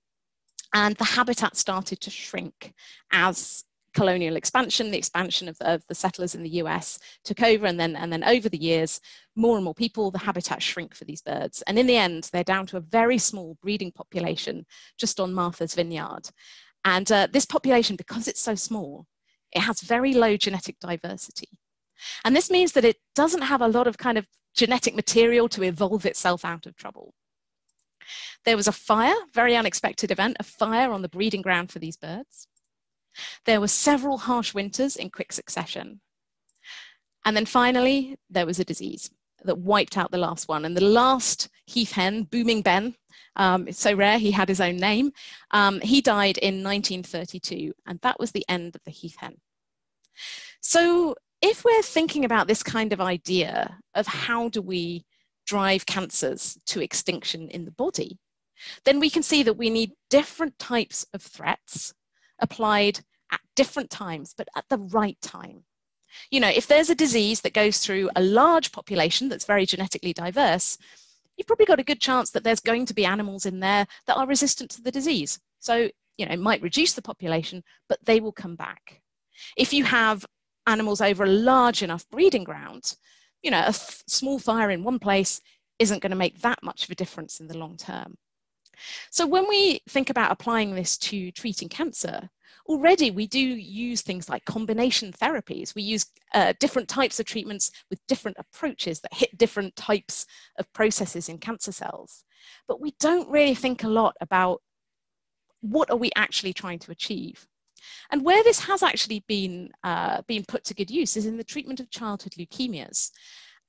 And the habitat started to shrink as colonial expansion, the expansion of, of, the settlers in the US took over, and then, and then over the years, more and more people, the habitat shrink for these birds. And in the end, they're down to a very small breeding population just on Martha's Vineyard. And uh, this population, because it's so small, it has very low genetic diversity. And this means that it doesn't have a lot of kind of genetic material to evolve itself out of trouble. There was a fire, very unexpected event, a fire on the breeding ground for these birds. There were several harsh winters in quick succession. And then finally, there was a disease that wiped out the last one. And the last heath hen, Booming Ben, um, it's so rare he had his own name, um, he died in 1932, and that was the end of the heath hen. So if we're thinking about this kind of idea of how do we drive cancers to extinction in the body, then we can see that we need different types of threats applied at different times, but at the right time. You know, if there's a disease that goes through a large population that's very genetically diverse, you've probably got a good chance that there's going to be animals in there that are resistant to the disease. So, you know, it might reduce the population, but they will come back. If you have animals over a large enough breeding ground, you know, a small fire in one place isn't going to make that much of a difference in the long term. So when we think about applying this to treating cancer, already we do use things like combination therapies. We use uh, different types of treatments with different approaches that hit different types of processes in cancer cells. But we don't really think a lot about what are we actually trying to achieve. And where this has actually been, uh, been put to good use is in the treatment of childhood leukemias.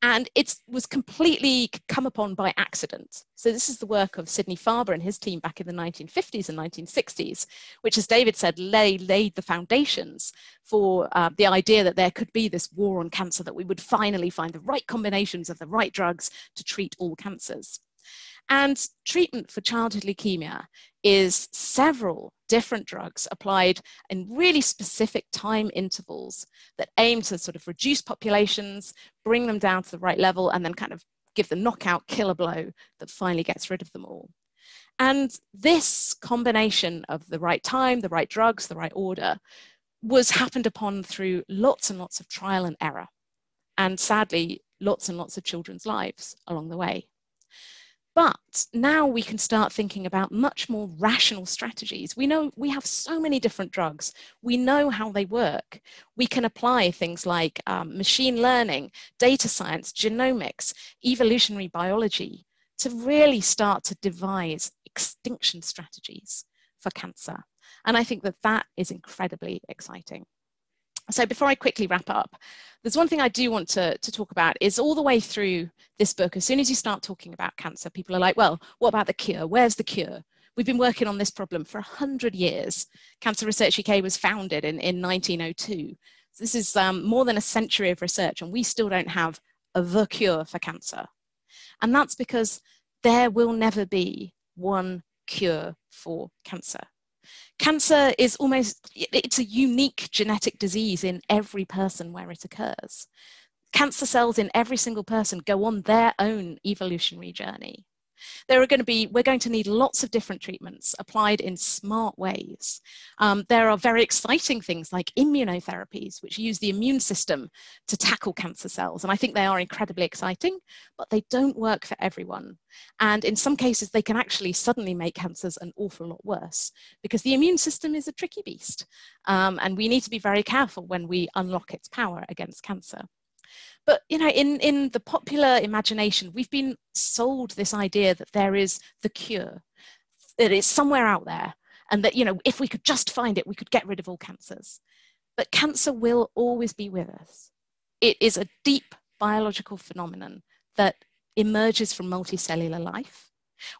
And it was completely come upon by accident. So this is the work of Sidney Farber and his team back in the 1950s and 1960s, which, as David said, lay, laid the foundations for uh, the idea that there could be this war on cancer, that we would finally find the right combinations of the right drugs to treat all cancers. And treatment for childhood leukemia is several different drugs applied in really specific time intervals that aim to sort of reduce populations, bring them down to the right level, and then kind of give the knockout killer blow that finally gets rid of them all. And this combination of the right time, the right drugs, the right order was happened upon through lots and lots of trial and error. And sadly, lots and lots of children's lives along the way. But now we can start thinking about much more rational strategies. We know we have so many different drugs. We know how they work. We can apply things like um, machine learning, data science, genomics, evolutionary biology to really start to devise extinction strategies for cancer. And I think that that is incredibly exciting. So before I quickly wrap up, there's one thing I do want to, to talk about is all the way through this book, as soon as you start talking about cancer, people are like, well, what about the cure? Where's the cure? We've been working on this problem for 100 years. Cancer Research UK was founded in, in 1902. So this is um, more than a century of research, and we still don't have a the cure for cancer. And that's because there will never be one cure for cancer. Cancer is almost, it's a unique genetic disease in every person where it occurs. Cancer cells in every single person go on their own evolutionary journey. There are going to be, we're going to need lots of different treatments applied in smart ways. Um, there are very exciting things like immunotherapies, which use the immune system to tackle cancer cells. And I think they are incredibly exciting, but they don't work for everyone. And in some cases, they can actually suddenly make cancers an awful lot worse because the immune system is a tricky beast. Um, and we need to be very careful when we unlock its power against cancer. But you know, in, in the popular imagination, we've been sold this idea that there is the cure, that it's somewhere out there, and that you know, if we could just find it, we could get rid of all cancers. But cancer will always be with us. It is a deep biological phenomenon that emerges from multicellular life.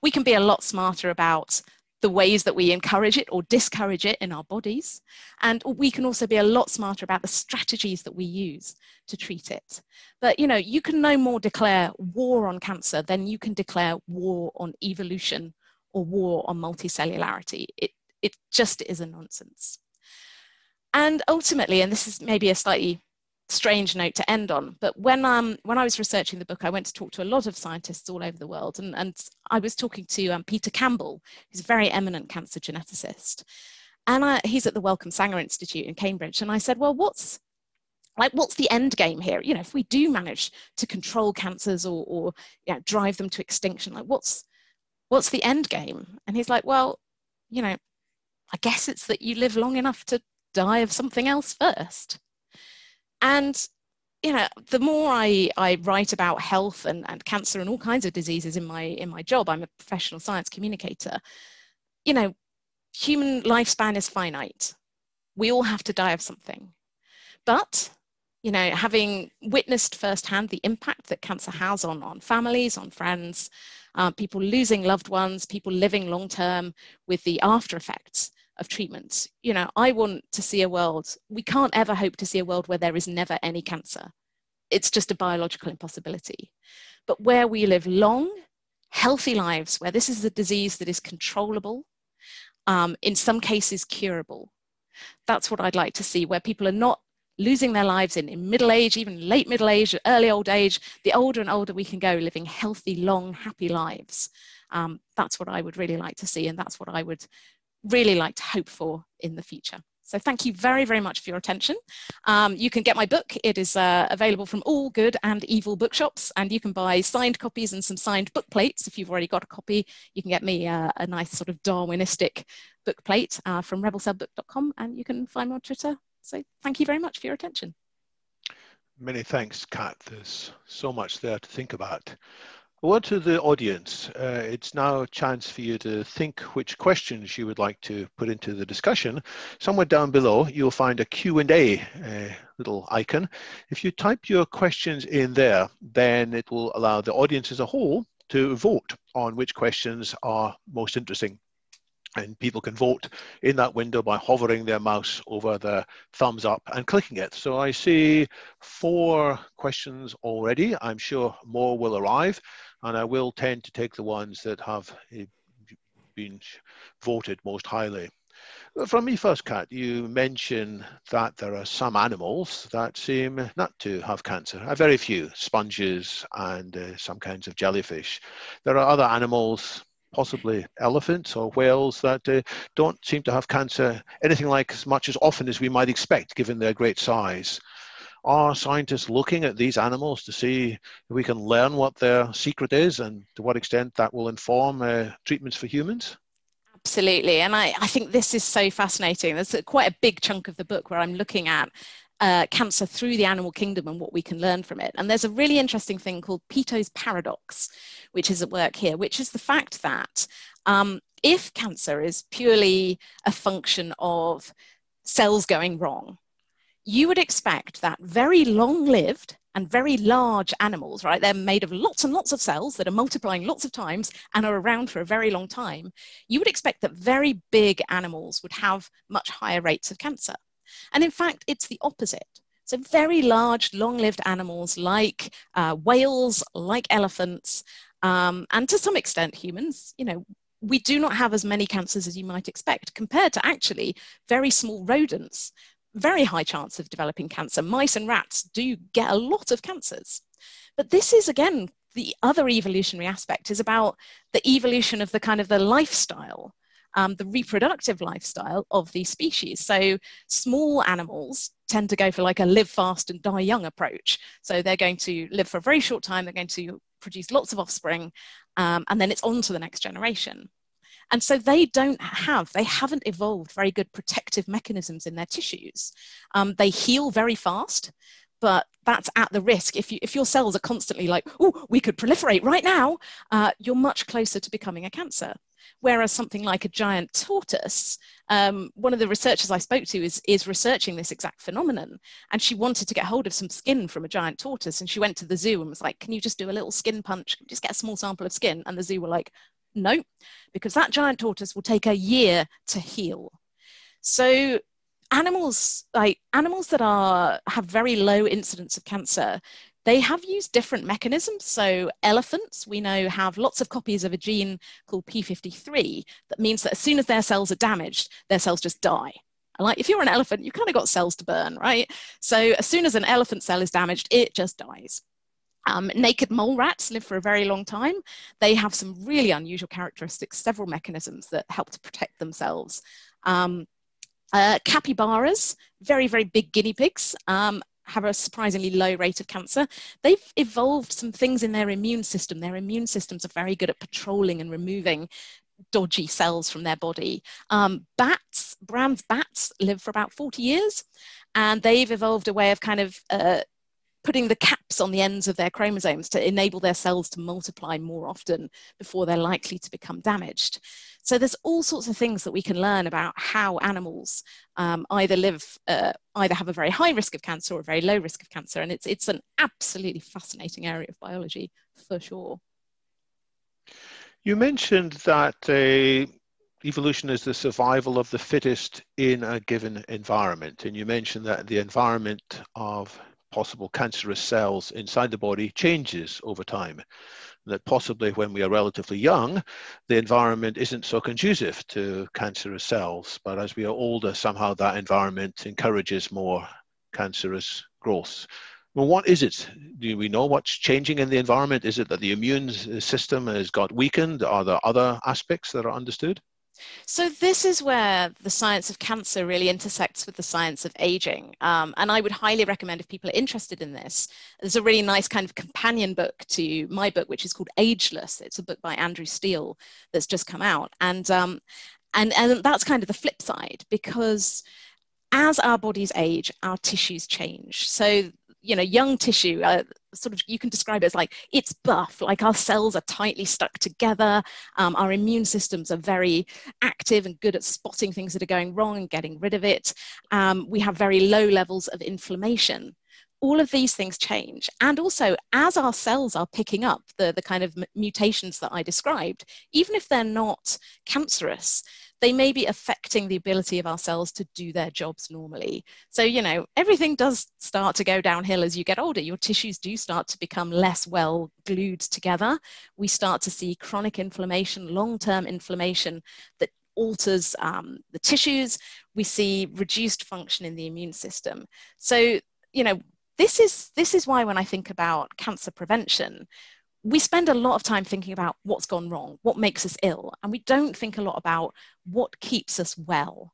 We can be a lot smarter about the ways that we encourage it or discourage it in our bodies. And we can also be a lot smarter about the strategies that we use to treat it. But you know, you can no more declare war on cancer than you can declare war on evolution or war on multicellularity. It, it just is a nonsense. And ultimately, and this is maybe a slightly strange note to end on. But when um when I was researching the book, I went to talk to a lot of scientists all over the world, and and I was talking to um, Peter Campbell, who's a very eminent cancer geneticist, and I, he's at the Wellcome Sanger Institute in Cambridge. And I said, well, what's like what's the end game here? You know, if we do manage to control cancers or or you know, drive them to extinction, like what's what's the end game? And he's like, well, you know, I guess it's that you live long enough to die of something else first. And you know, the more I, I write about health and, and cancer and all kinds of diseases in my in my job, I'm a professional science communicator. You know, human lifespan is finite. We all have to die of something. But, you know, having witnessed firsthand the impact that cancer has on, on families, on friends, uh, people losing loved ones, people living long term with the after effects, of treatments. You know, I want to see a world, we can't ever hope to see a world where there is never any cancer. It's just a biological impossibility. But where we live long, healthy lives, where this is a disease that is controllable, um, in some cases curable, that's what I'd like to see, where people are not losing their lives in, in middle age, even late middle age, early old age, the older and older we can go living healthy, long, happy lives. Um, that's what I would really like to see, and that's what I would really like to hope for in the future. So thank you very, very much for your attention. Um, you can get my book. It is uh, available from all good and evil bookshops, and you can buy signed copies and some signed book plates. If you've already got a copy, you can get me uh, a nice sort of Darwinistic book plate uh, from rebelcellbook.com, and you can find me on Twitter. So thank you very much for your attention. Many thanks, Kat. There's so much there to think about. Well, to the audience, uh, it's now a chance for you to think which questions you would like to put into the discussion. Somewhere down below, you'll find a Q&A uh, little icon. If you type your questions in there, then it will allow the audience as a whole to vote on which questions are most interesting and people can vote in that window by hovering their mouse over the thumbs up and clicking it. So I see four questions already. I'm sure more will arrive and I will tend to take the ones that have eh, been voted most highly. From me first, Kat, you mention that there are some animals that seem not to have cancer. A very few, sponges and uh, some kinds of jellyfish. There are other animals, possibly elephants or whales that uh, don't seem to have cancer anything like as much as often as we might expect given their great size. Are scientists looking at these animals to see if we can learn what their secret is and to what extent that will inform uh, treatments for humans? Absolutely. And I, I think this is so fascinating. There's a, quite a big chunk of the book where I'm looking at uh, cancer through the animal kingdom and what we can learn from it. And there's a really interesting thing called Peto's paradox, which is at work here, which is the fact that um, if cancer is purely a function of cells going wrong, you would expect that very long lived and very large animals, right? They're made of lots and lots of cells that are multiplying lots of times and are around for a very long time. You would expect that very big animals would have much higher rates of cancer. And in fact, it's the opposite. So very large, long-lived animals like uh, whales, like elephants, um, and to some extent humans, you know, we do not have as many cancers as you might expect compared to actually very small rodents. Very high chance of developing cancer. Mice and rats do get a lot of cancers. But this is again, the other evolutionary aspect is about the evolution of the kind of the lifestyle um, the reproductive lifestyle of these species. So small animals tend to go for like a live fast and die young approach. So they're going to live for a very short time, they're going to produce lots of offspring, um, and then it's on to the next generation. And so they don't have, they haven't evolved very good protective mechanisms in their tissues. Um, they heal very fast, but that's at the risk. If, you, if your cells are constantly like, oh, we could proliferate right now, uh, you're much closer to becoming a cancer. Whereas something like a giant tortoise, um, one of the researchers I spoke to is, is researching this exact phenomenon. And she wanted to get hold of some skin from a giant tortoise. And she went to the zoo and was like, Can you just do a little skin punch? Just get a small sample of skin. And the zoo were like, No, because that giant tortoise will take a year to heal. So animals like animals that are have very low incidence of cancer they have used different mechanisms. So elephants, we know, have lots of copies of a gene called P53 that means that as soon as their cells are damaged, their cells just die. And like if you're an elephant, you kind of got cells to burn, right? So as soon as an elephant cell is damaged, it just dies. Um, naked mole rats live for a very long time. They have some really unusual characteristics, several mechanisms that help to protect themselves. Um, uh, capybaras, very, very big guinea pigs, um, have a surprisingly low rate of cancer. They've evolved some things in their immune system. Their immune systems are very good at patrolling and removing dodgy cells from their body. Um, bats, Brandt's bats live for about 40 years, and they've evolved a way of kind of uh, putting the caps on the ends of their chromosomes to enable their cells to multiply more often before they're likely to become damaged. So there's all sorts of things that we can learn about how animals um, either live, uh, either have a very high risk of cancer or a very low risk of cancer. And it's, it's an absolutely fascinating area of biology for sure. You mentioned that uh, evolution is the survival of the fittest in a given environment. And you mentioned that the environment of possible cancerous cells inside the body changes over time. That possibly when we are relatively young, the environment isn't so conducive to cancerous cells, but as we are older, somehow that environment encourages more cancerous growth. Well, what is it? Do we know what's changing in the environment? Is it that the immune system has got weakened? Are there other aspects that are understood? So this is where the science of cancer really intersects with the science of aging. Um, and I would highly recommend if people are interested in this, there's a really nice kind of companion book to my book, which is called Ageless. It's a book by Andrew Steele that's just come out. And, um, and, and that's kind of the flip side because as our bodies age, our tissues change. So you know, young tissue, uh, sort of, you can describe it as like it's buff, like our cells are tightly stuck together. Um, our immune systems are very active and good at spotting things that are going wrong and getting rid of it. Um, we have very low levels of inflammation all of these things change. And also, as our cells are picking up the, the kind of mutations that I described, even if they're not cancerous, they may be affecting the ability of our cells to do their jobs normally. So, you know, everything does start to go downhill as you get older. Your tissues do start to become less well glued together. We start to see chronic inflammation, long term inflammation that alters um, the tissues. We see reduced function in the immune system. So, you know, this is this is why when I think about cancer prevention, we spend a lot of time thinking about what's gone wrong, what makes us ill, and we don't think a lot about what keeps us well.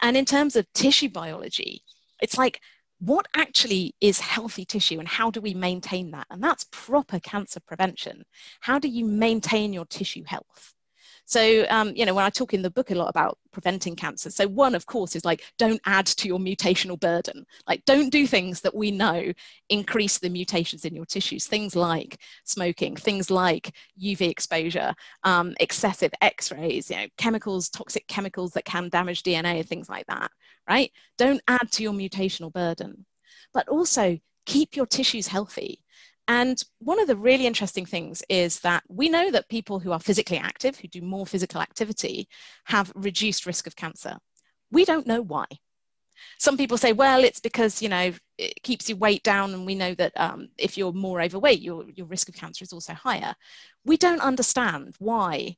And in terms of tissue biology, it's like, what actually is healthy tissue and how do we maintain that? And that's proper cancer prevention. How do you maintain your tissue health? So, um, you know, when I talk in the book a lot about preventing cancer, so one, of course, is like don't add to your mutational burden. Like, don't do things that we know increase the mutations in your tissues. Things like smoking, things like UV exposure, um, excessive X rays, you know, chemicals, toxic chemicals that can damage DNA, and things like that, right? Don't add to your mutational burden. But also, keep your tissues healthy. And one of the really interesting things is that we know that people who are physically active, who do more physical activity, have reduced risk of cancer. We don't know why. Some people say, well, it's because, you know, it keeps your weight down, and we know that um, if you're more overweight, your, your risk of cancer is also higher. We don't understand why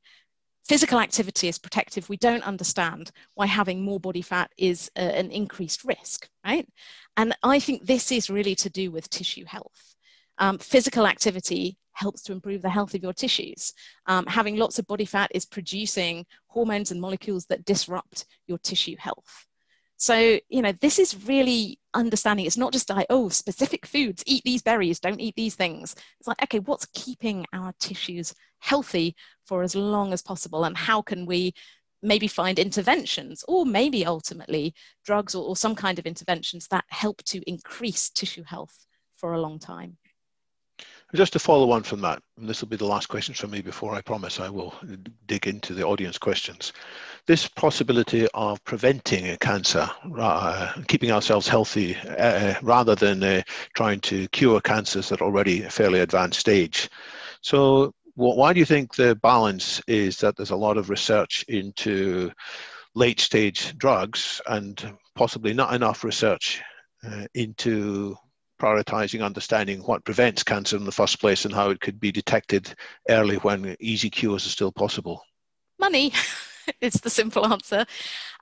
physical activity is protective. We don't understand why having more body fat is a, an increased risk, right? And I think this is really to do with tissue health. Um, physical activity helps to improve the health of your tissues. Um, having lots of body fat is producing hormones and molecules that disrupt your tissue health. So, you know, this is really understanding. It's not just like, oh, specific foods, eat these berries, don't eat these things. It's like, okay, what's keeping our tissues healthy for as long as possible? And how can we maybe find interventions or maybe ultimately drugs or, or some kind of interventions that help to increase tissue health for a long time? Just to follow on from that, and this will be the last question from me before I promise I will dig into the audience questions. This possibility of preventing cancer, uh, keeping ourselves healthy, uh, rather than uh, trying to cure cancers at already a fairly advanced stage. So why do you think the balance is that there's a lot of research into late stage drugs and possibly not enough research uh, into prioritizing understanding what prevents cancer in the first place and how it could be detected early when easy cures are still possible? Money. <laughs> it's the simple answer.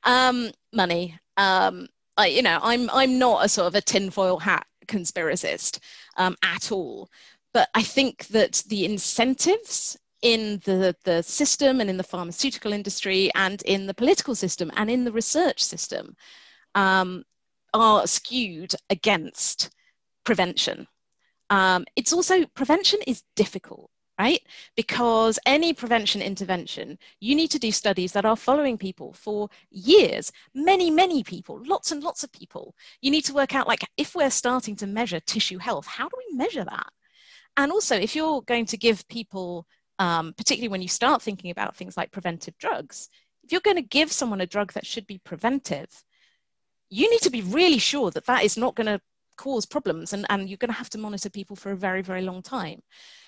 Um, money. Um, I, you know, I'm I'm not a sort of a tinfoil hat conspiracist um, at all, but I think that the incentives in the, the system and in the pharmaceutical industry and in the political system and in the research system um, are skewed against prevention. Um, it's also, prevention is difficult, right? Because any prevention intervention, you need to do studies that are following people for years, many, many people, lots and lots of people. You need to work out, like, if we're starting to measure tissue health, how do we measure that? And also, if you're going to give people, um, particularly when you start thinking about things like preventive drugs, if you're going to give someone a drug that should be preventive, you need to be really sure that that is not going to cause problems and, and you're going to have to monitor people for a very, very long time.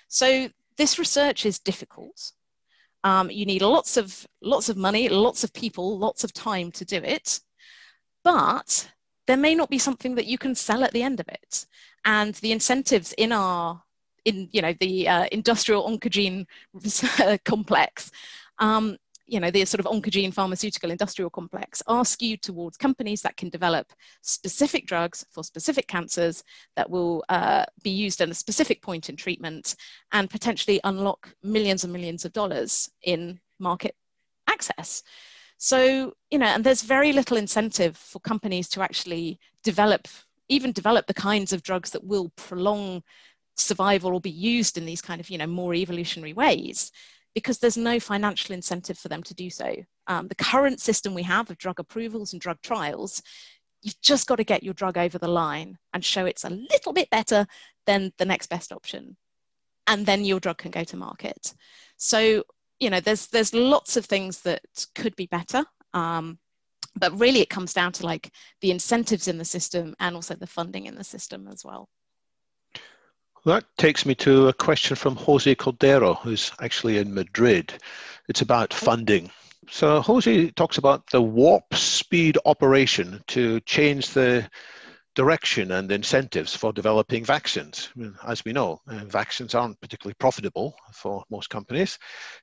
So this research is difficult. Um, you need lots of, lots of money, lots of people, lots of time to do it. But there may not be something that you can sell at the end of it. And the incentives in our, in you know, the uh, industrial oncogene <laughs> complex um, you know, the sort of oncogene pharmaceutical industrial complex are skewed towards companies that can develop specific drugs for specific cancers that will uh, be used at a specific point in treatment and potentially unlock millions and millions of dollars in market access. So, you know, and there's very little incentive for companies to actually develop, even develop the kinds of drugs that will prolong survival or be used in these kind of, you know, more evolutionary ways because there's no financial incentive for them to do so. Um, the current system we have of drug approvals and drug trials, you've just got to get your drug over the line and show it's a little bit better than the next best option. And then your drug can go to market. So, you know, there's there's lots of things that could be better. Um, but really it comes down to like the incentives in the system and also the funding in the system as well. That takes me to a question from Jose Cordero, who's actually in Madrid. It's about funding. So Jose talks about the warp speed operation to change the direction and incentives for developing vaccines. As we know, uh, vaccines aren't particularly profitable for most companies.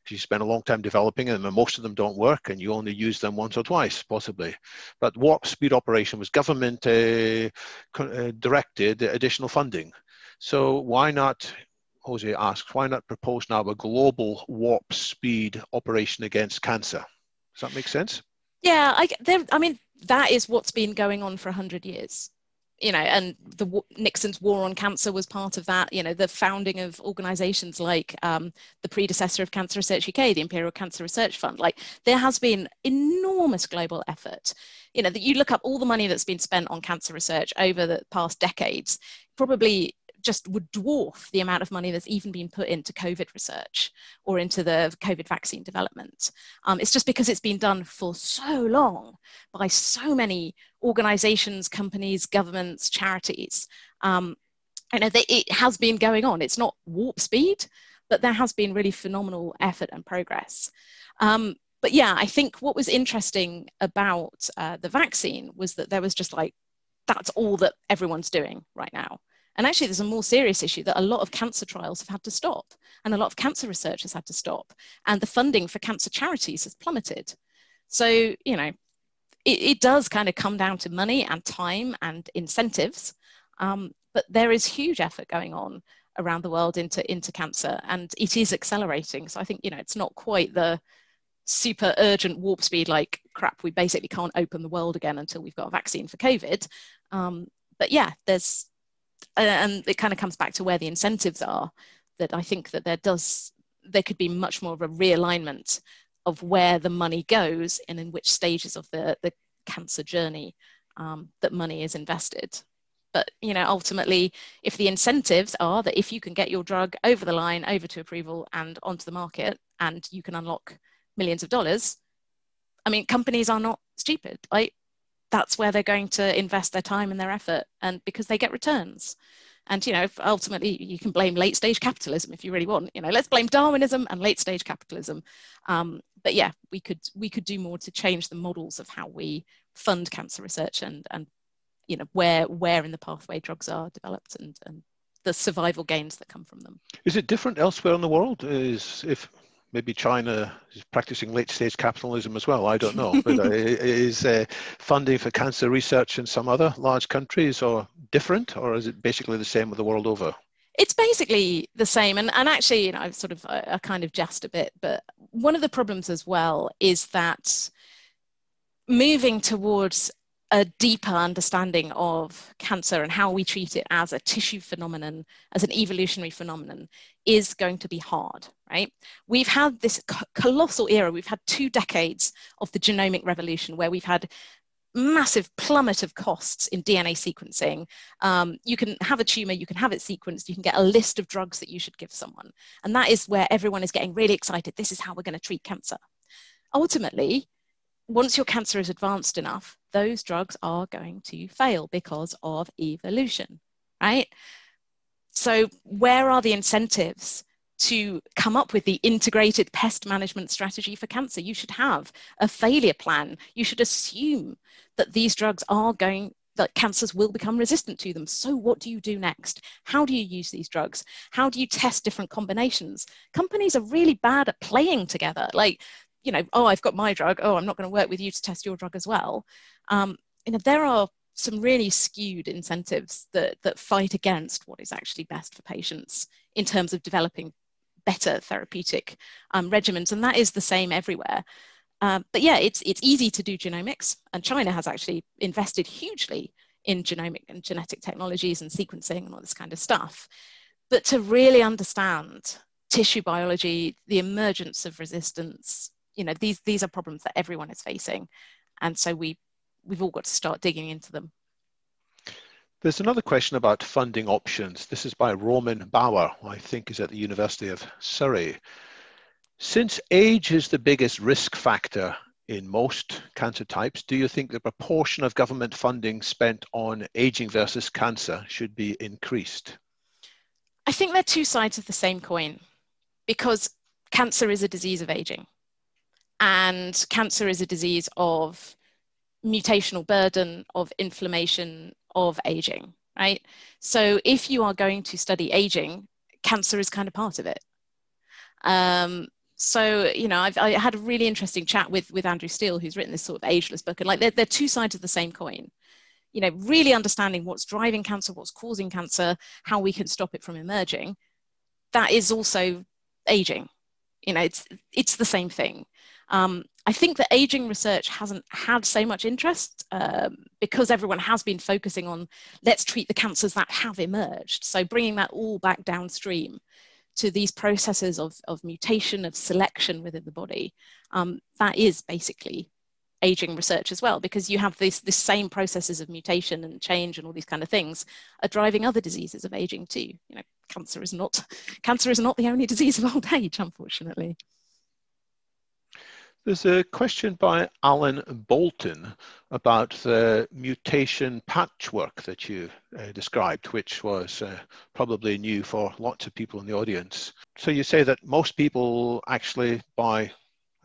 You spend a long time developing them and most of them don't work and you only use them once or twice, possibly. But warp speed operation was government uh, uh, directed additional funding so why not, Jose asks, why not propose now a global warp speed operation against cancer? Does that make sense? Yeah, I, I mean, that is what's been going on for 100 years you know, and the Nixon's war on cancer was part of that. You know, the founding of organisations like um, the predecessor of Cancer Research UK, the Imperial Cancer Research Fund. Like, there has been enormous global effort. You know, that you look up all the money that's been spent on cancer research over the past decades. Probably just would dwarf the amount of money that's even been put into COVID research or into the COVID vaccine development. Um, it's just because it's been done for so long by so many organizations, companies, governments, charities. Um, you know, they, it has been going on. It's not warp speed, but there has been really phenomenal effort and progress. Um, but yeah, I think what was interesting about uh, the vaccine was that there was just like, that's all that everyone's doing right now. And actually, there's a more serious issue that a lot of cancer trials have had to stop, and a lot of cancer research has had to stop, and the funding for cancer charities has plummeted. So, you know, it, it does kind of come down to money and time and incentives, um, but there is huge effort going on around the world into, into cancer, and it is accelerating. So I think, you know, it's not quite the super urgent warp speed like crap we basically can't open the world again until we've got a vaccine for covid um, but yeah there's and it kind of comes back to where the incentives are that i think that there does there could be much more of a realignment of where the money goes and in which stages of the, the cancer journey um, that money is invested. But you know ultimately if the incentives are that if you can get your drug over the line over to approval and onto the market and you can unlock millions of dollars i mean companies are not stupid right that's where they're going to invest their time and their effort and because they get returns. And you know ultimately you can blame late stage capitalism if you really want you know let's blame darwinism and late stage capitalism. Um, but yeah we could we could do more to change the models of how we fund cancer research and and you know where where in the pathway drugs are developed and and the survival gains that come from them. Is it different elsewhere in the world? Is if maybe China is practicing late stage capitalism as well. I don't know. <laughs> but uh, is uh, funding for cancer research in some other large countries or different, or is it basically the same with the world over? It's basically the same, and, and actually, you know, I've sort of I, I kind of jest a bit, but one of the problems as well is that moving towards a deeper understanding of cancer and how we treat it as a tissue phenomenon, as an evolutionary phenomenon, is going to be hard, right? We've had this colossal era, we've had two decades of the genomic revolution where we've had massive plummet of costs in DNA sequencing. Um, you can have a tumor, you can have it sequenced, you can get a list of drugs that you should give someone. And that is where everyone is getting really excited. This is how we're going to treat cancer. Ultimately, once your cancer is advanced enough, those drugs are going to fail because of evolution, right? So, where are the incentives to come up with the integrated pest management strategy for cancer? You should have a failure plan. You should assume that these drugs are going that cancers will become resistant to them. So, what do you do next? How do you use these drugs? How do you test different combinations? Companies are really bad at playing together. Like, you know, oh, I've got my drug. Oh, I'm not going to work with you to test your drug as well. Um, you know, there are some really skewed incentives that, that fight against what is actually best for patients in terms of developing better therapeutic um, regimens. And that is the same everywhere. Um, but yeah, it's, it's easy to do genomics, and China has actually invested hugely in genomic and genetic technologies and sequencing and all this kind of stuff. But to really understand tissue biology, the emergence of resistance, you know, these, these are problems that everyone is facing. And so we we've all got to start digging into them. There's another question about funding options. This is by Roman Bauer, I think is at the University of Surrey. Since age is the biggest risk factor in most cancer types, do you think the proportion of government funding spent on aging versus cancer should be increased? I think they're two sides of the same coin because cancer is a disease of aging and cancer is a disease of mutational burden of inflammation of aging, right? So if you are going to study aging, cancer is kind of part of it. Um, so you know I've I had a really interesting chat with with Andrew Steele who's written this sort of ageless book and like they're, they're two sides of the same coin you know really understanding what's driving cancer what's causing cancer how we can stop it from emerging that is also aging you know it's it's the same thing um, I think that aging research hasn't had so much interest um, because everyone has been focusing on let's treat the cancers that have emerged. So bringing that all back downstream to these processes of, of mutation, of selection within the body, um, that is basically aging research as well because you have this, this same processes of mutation and change and all these kind of things are driving other diseases of aging too. You know, cancer is not cancer is not the only <laughs> disease of old age, unfortunately. There's a question by Alan Bolton about the mutation patchwork that you uh, described, which was uh, probably new for lots of people in the audience. So you say that most people actually by,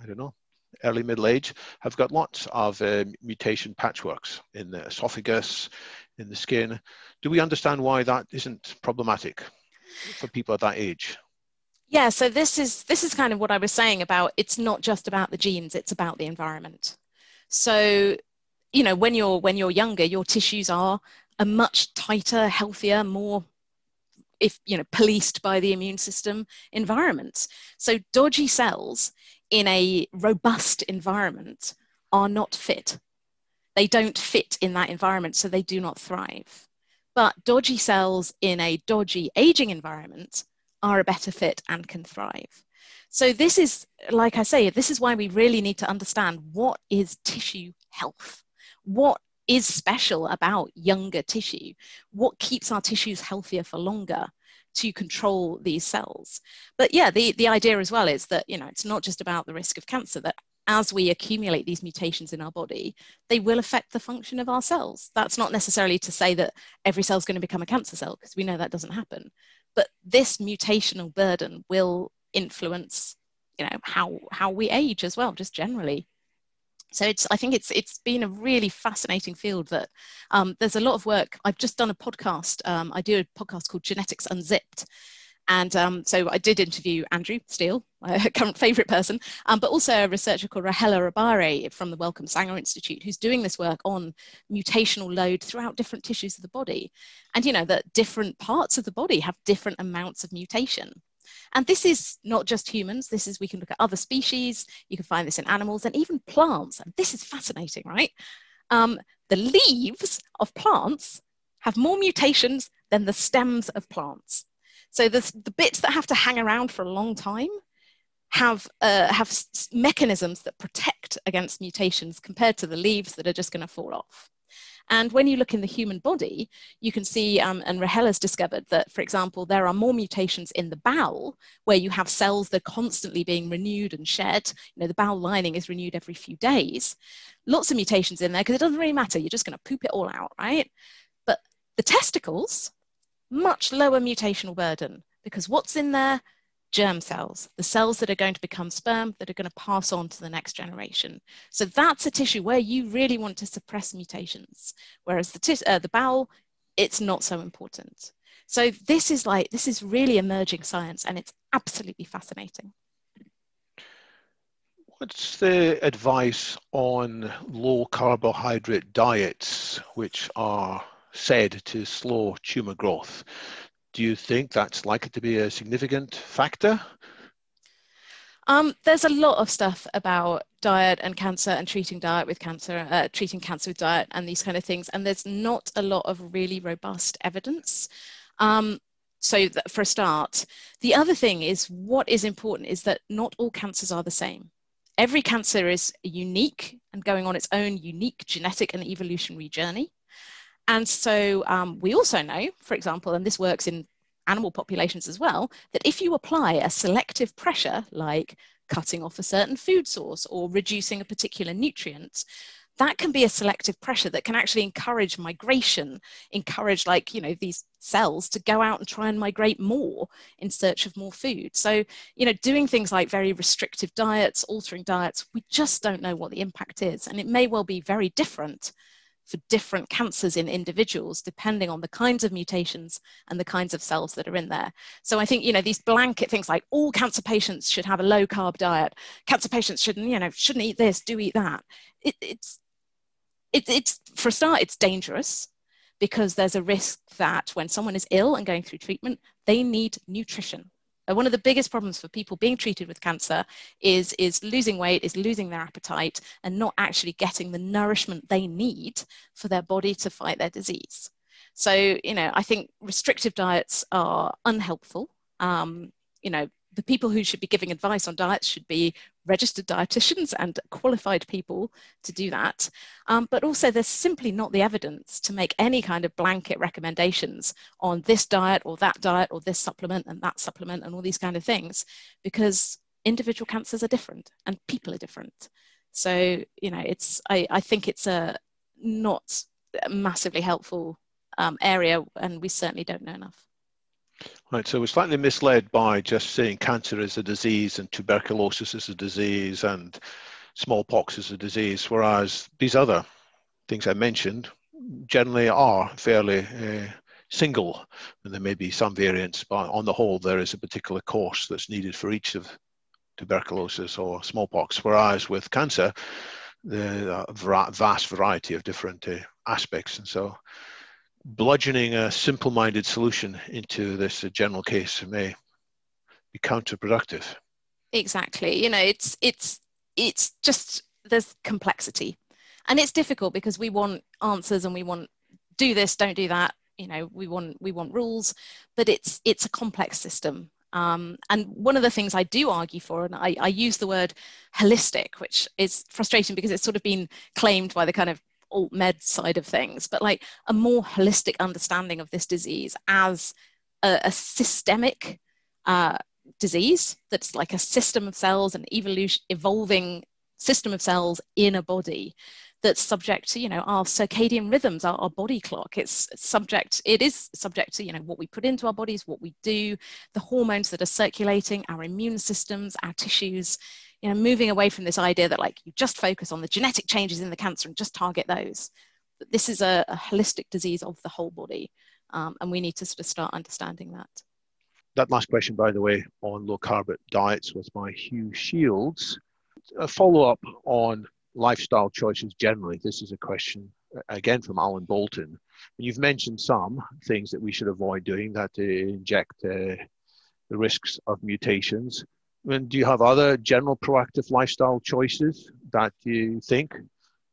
I don't know, early middle age have got lots of uh, mutation patchworks in the esophagus, in the skin. Do we understand why that isn't problematic for people at that age? Yeah, so this is this is kind of what I was saying about it's not just about the genes, it's about the environment. So, you know, when you're when you're younger, your tissues are a much tighter, healthier, more if you know policed by the immune system environment. So dodgy cells in a robust environment are not fit. They don't fit in that environment, so they do not thrive. But dodgy cells in a dodgy aging environment are a better fit and can thrive. So this is, like I say, this is why we really need to understand what is tissue health? What is special about younger tissue? What keeps our tissues healthier for longer? to control these cells. But yeah, the, the idea as well is that, you know, it's not just about the risk of cancer, that as we accumulate these mutations in our body, they will affect the function of our cells. That's not necessarily to say that every cell is going to become a cancer cell, because we know that doesn't happen but this mutational burden will influence you know how how we age as well just generally. So it's i think it's it's been a really fascinating field that um, there's a lot of work. I've just done a podcast um, i do a podcast called genetics unzipped and um, so I did interview Andrew Steele, <laughs> my current favourite person, um, but also a researcher called Raheleh Rahbari from the Wellcome Sanger Institute, who's doing this work on mutational load throughout different tissues of the body. And you know that different parts of the body have different amounts of mutation. And this is not just humans, this is, we can look at other species, you can find this in animals and even plants. And this is fascinating, right? Um, the leaves of plants have more mutations than the stems of plants. So the, the bits that have to hang around for a long time have, uh, have mechanisms that protect against mutations compared to the leaves that are just going to fall off. And when you look in the human body, you can see, um, and Raheleh's discovered that, for example, there are more mutations in the bowel where you have cells that are constantly being renewed and shed. You know, the bowel lining is renewed every few days. Lots of mutations in there because it doesn't really matter. You're just going to poop it all out, right? But the testicles, much lower mutational burden because what's in there? Germ cells, the cells that are going to become sperm that are going to pass on to the next generation. So that's a tissue where you really want to suppress mutations, whereas the, uh, the bowel, it's not so important. So this is like, this is really emerging science and it's absolutely fascinating. What's the advice on low carbohydrate diets, which are said to slow tumor growth? Do you think that's likely to be a significant factor? Um, there's a lot of stuff about diet and cancer and treating diet with cancer, uh, treating cancer with diet and these kind of things, and there's not a lot of really robust evidence. Um, so for a start, the other thing is what is important is that not all cancers are the same. Every cancer is unique and going on its own unique genetic and evolutionary journey. And so um, we also know, for example, and this works in animal populations as well, that if you apply a selective pressure, like cutting off a certain food source or reducing a particular nutrient, that can be a selective pressure that can actually encourage migration, encourage like, you know, these cells to go out and try and migrate more in search of more food. So, you know, doing things like very restrictive diets, altering diets, we just don't know what the impact is. And it may well be very different for different cancers in individuals depending on the kinds of mutations and the kinds of cells that are in there. So i think you know these blanket things like all cancer patients should have a low carb diet. Cancer patients shouldn't you know shouldn't eat this do eat that. It, it's it, it's for a start it's dangerous because there's a risk that when someone is ill and going through treatment they need nutrition one of the biggest problems for people being treated with cancer is, is losing weight, is losing their appetite, and not actually getting the nourishment they need for their body to fight their disease. So, you know, I think restrictive diets are unhelpful. Um, you know, the people who should be giving advice on diets should be registered dietitians and qualified people to do that. Um, but also, there's simply not the evidence to make any kind of blanket recommendations on this diet or that diet or this supplement and that supplement and all these kind of things because individual cancers are different and people are different. So, you know, it's, I, I think it's a not massively helpful um, area and we certainly don't know enough. Right, so we're slightly misled by just saying cancer is a disease and tuberculosis is a disease and smallpox is a disease, whereas these other things I mentioned generally are fairly uh, single, and there may be some variants, but on the whole, there is a particular course that's needed for each of tuberculosis or smallpox, whereas with cancer, the vast variety of different uh, aspects, and so bludgeoning a simple-minded solution into this general case may be counterproductive. Exactly. You know, it's it's it's just there's complexity, and it's difficult because we want answers and we want do this, don't do that. You know, we want we want rules, but it's it's a complex system. Um, and one of the things I do argue for, and I, I use the word holistic, which is frustrating because it's sort of been claimed by the kind of alt med side of things, but like a more holistic understanding of this disease as a, a systemic uh, disease that's like a system of cells, an evolution, evolving system of cells in a body that's subject to you know our circadian rhythms our, our, body clock it's subject it is subject to you know what we put into our bodies what we do the hormones that are circulating our immune systems our tissues you know, moving away from this idea that like you just focus on the genetic changes in the cancer and just target those. But this is a, a holistic disease of the whole body, um, and we need to sort of start understanding that. That last question, by the way, on low carb diets was by Hugh Shields. A follow up on lifestyle choices generally. This is a question again from Alan Bolton. You've mentioned some things that we should avoid doing that inject uh, the risks of mutations. And do you have other general proactive lifestyle choices that you think,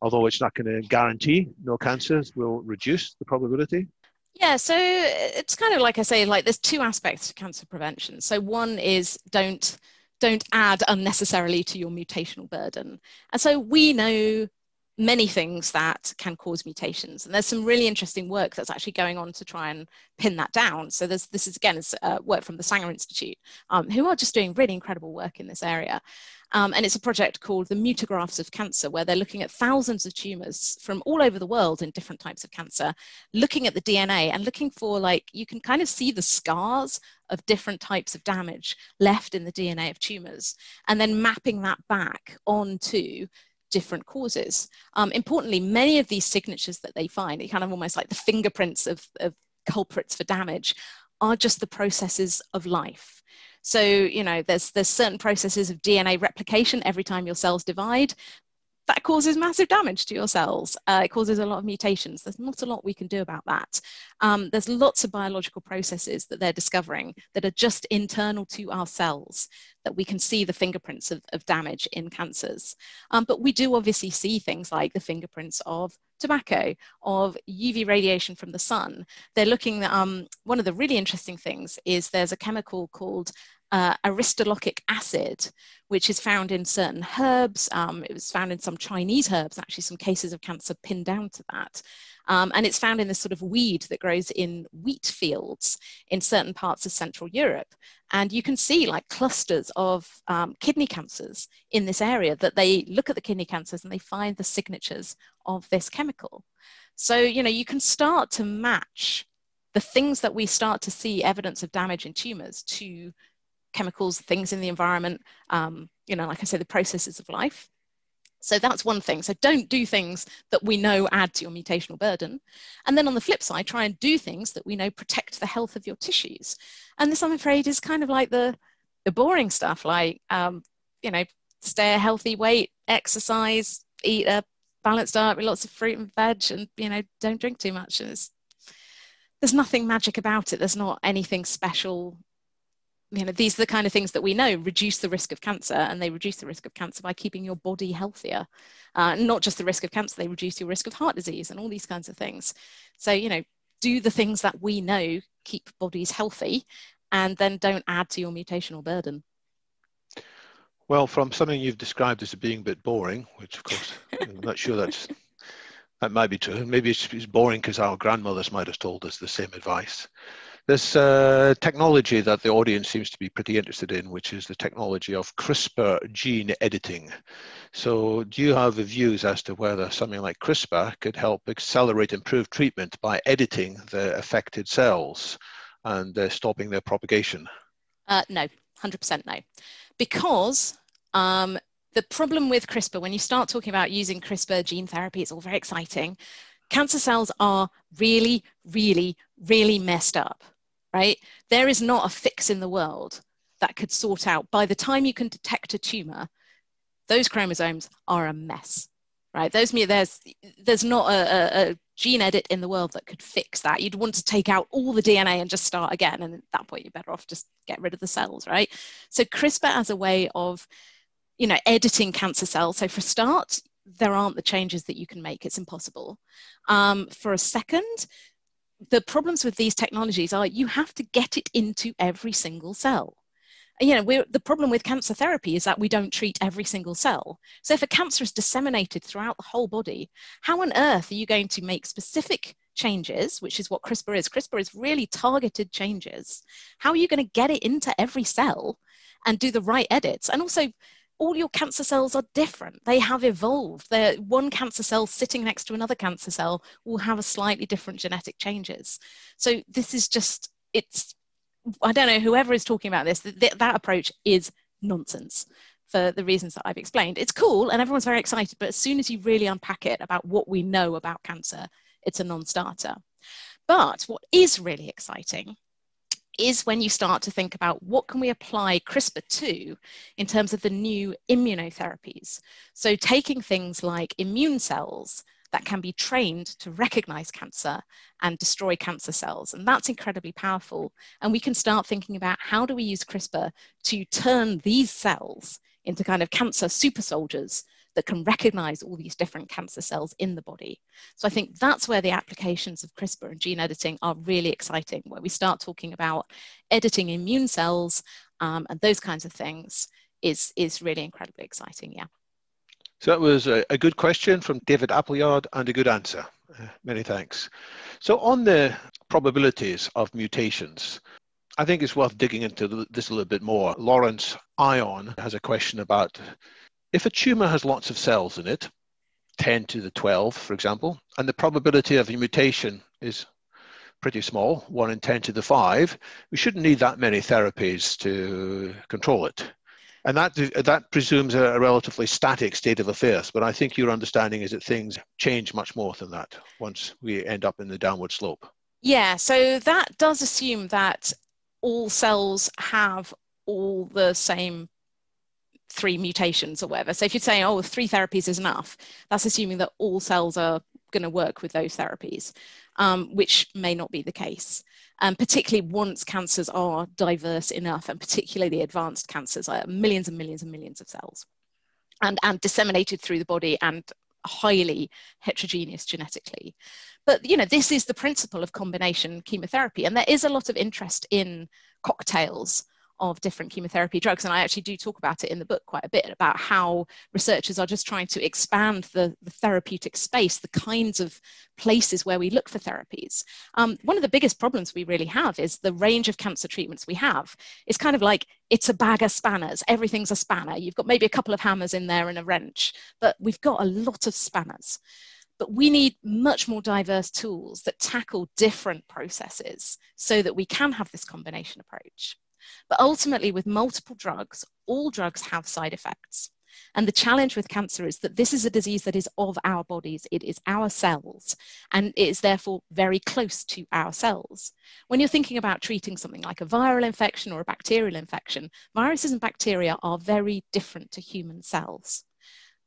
although it's not going to guarantee no cancers, will reduce the probability? Yeah, so it's kind of like I say, like there's two aspects to cancer prevention. So one is don't don't add unnecessarily to your mutational burden. And so we know many things that can cause mutations. And there's some really interesting work that's actually going on to try and pin that down. So there's, this is again uh, work from the Sanger Institute, um, who are just doing really incredible work in this area. Um, and it's a project called the Mutographs of Cancer, where they're looking at thousands of tumors from all over the world in different types of cancer, looking at the DNA and looking for like, you can kind of see the scars of different types of damage left in the DNA of tumors, and then mapping that back onto different causes. Um, importantly, many of these signatures that they find, kind of almost like the fingerprints of, of culprits for damage, are just the processes of life. So, you know, there's there's certain processes of DNA replication every time your cells divide that causes massive damage to your cells. Uh, it causes a lot of mutations. There's not a lot we can do about that. Um, there's lots of biological processes that they're discovering that are just internal to our cells that we can see the fingerprints of, of damage in cancers. Um, but we do obviously see things like the fingerprints of tobacco, of UV radiation from the sun. They're looking um, one of the really interesting things is there's a chemical called uh, aristolochic acid, which is found in certain herbs. Um, it was found in some Chinese herbs, actually, some cases of cancer pinned down to that. Um, and it's found in this sort of weed that grows in wheat fields in certain parts of Central Europe. And you can see like clusters of um, kidney cancers in this area that they look at the kidney cancers and they find the signatures of this chemical. So, you know, you can start to match the things that we start to see evidence of damage in tumors to chemicals, things in the environment, um, you know, like I say, the processes of life. So that's one thing. So don't do things that we know add to your mutational burden. And then on the flip side, try and do things that we know protect the health of your tissues. And this, I'm afraid, is kind of like the, the boring stuff, like, um, you know, stay a healthy weight, exercise, eat a balanced diet with lots of fruit and veg, and, you know, don't drink too much. And there's nothing magic about it. There's not anything special you know these are the kind of things that we know reduce the risk of cancer and they reduce the risk of cancer by keeping your body healthier. Uh, not just the risk of cancer they reduce your risk of heart disease and all these kinds of things. So you know do the things that we know keep bodies healthy and then don't add to your mutational burden. Well from something you've described as being a bit boring which of course <laughs> i'm not sure that's that might be true. Maybe it's, it's boring because our grandmothers might have told us the same advice there's a technology that the audience seems to be pretty interested in, which is the technology of CRISPR gene editing. So do you have views as to whether something like CRISPR could help accelerate improved treatment by editing the affected cells and uh, stopping their propagation? Uh, no, 100% no. Because um, the problem with CRISPR, when you start talking about using CRISPR gene therapy, it's all very exciting. Cancer cells are really, really, really messed up right? There is not a fix in the world that could sort out, by the time you can detect a tumor, those chromosomes are a mess, right? Those, there's, there's not a, a, a gene edit in the world that could fix that. You'd want to take out all the DNA and just start again. And at that point, you're better off just get rid of the cells, right? So CRISPR as a way of, you know, editing cancer cells. So for a start, there aren't the changes that you can make. It's impossible. Um, for a second, the problems with these technologies are you have to get it into every single cell. You know, the problem with cancer therapy is that we don't treat every single cell. So if a cancer is disseminated throughout the whole body, how on earth are you going to make specific changes, which is what CRISPR is? CRISPR is really targeted changes. How are you going to get it into every cell and do the right edits? And also, all your cancer cells are different. They have evolved. They're, one cancer cell sitting next to another cancer cell will have a slightly different genetic changes. So this is just, it's, I don't know, whoever is talking about this, th- that approach is nonsense for the reasons that I've explained. It's cool and everyone's very excited, but as soon as you really unpack it about what we know about cancer, it's a non starter. But what is really exciting is when you start to think about what can we apply CRISPR to in terms of the new immunotherapies. So taking things like immune cells that can be trained to recognize cancer and destroy cancer cells. And that's incredibly powerful. And we can start thinking about how do we use CRISPR to turn these cells into kind of cancer super soldiers that can recognize all these different cancer cells in the body. So I think that's where the applications of CRISPR and gene editing are really exciting, where we start talking about editing immune cells um, and those kinds of things is, is really incredibly exciting, yeah. So that was a, a good question from David Appleyard and a good answer. Uh, many thanks. So on the probabilities of mutations, I think it's worth digging into this a little bit more. Lawrence Ion has a question about if a tumor has lots of cells in it, 10 to the 12, for example, and the probability of a mutation is pretty small, 1 in 10 to the 5, we shouldn't need that many therapies to control it. And that, that presumes a, relatively static state of affairs. But I think your understanding is that things change much more than that once we end up in the downward slope. Yeah, so that does assume that all cells have all the same three mutations or whatever. So if you're saying, oh, three therapies is enough, that's assuming that all cells are going to work with those therapies, um, which may not be the case. Um, particularly once cancers are diverse enough, and particularly advanced cancers, are millions and millions and millions of cells, and, and disseminated through the body and highly heterogeneous genetically. But you know, this is the principle of combination chemotherapy, and there is a lot of interest in cocktails of different chemotherapy drugs. And I actually do talk about it in the book quite a bit about how researchers are just trying to expand the, the therapeutic space, the kinds of places where we look for therapies. Um, one of the biggest problems we really have is the range of cancer treatments we have. It's kind of like it's a bag of spanners, everything's a spanner. You've got maybe a couple of hammers in there and a wrench, but we've got a lot of spanners but we need much more diverse tools that tackle different processes so that we can have this combination approach. But ultimately, with multiple drugs, all drugs have side effects. And the challenge with cancer is that this is a disease that is of our bodies, it is our cells, and it is therefore very close to our cells. When you're thinking about treating something like a viral infection or a bacterial infection, viruses and bacteria are very different to human cells.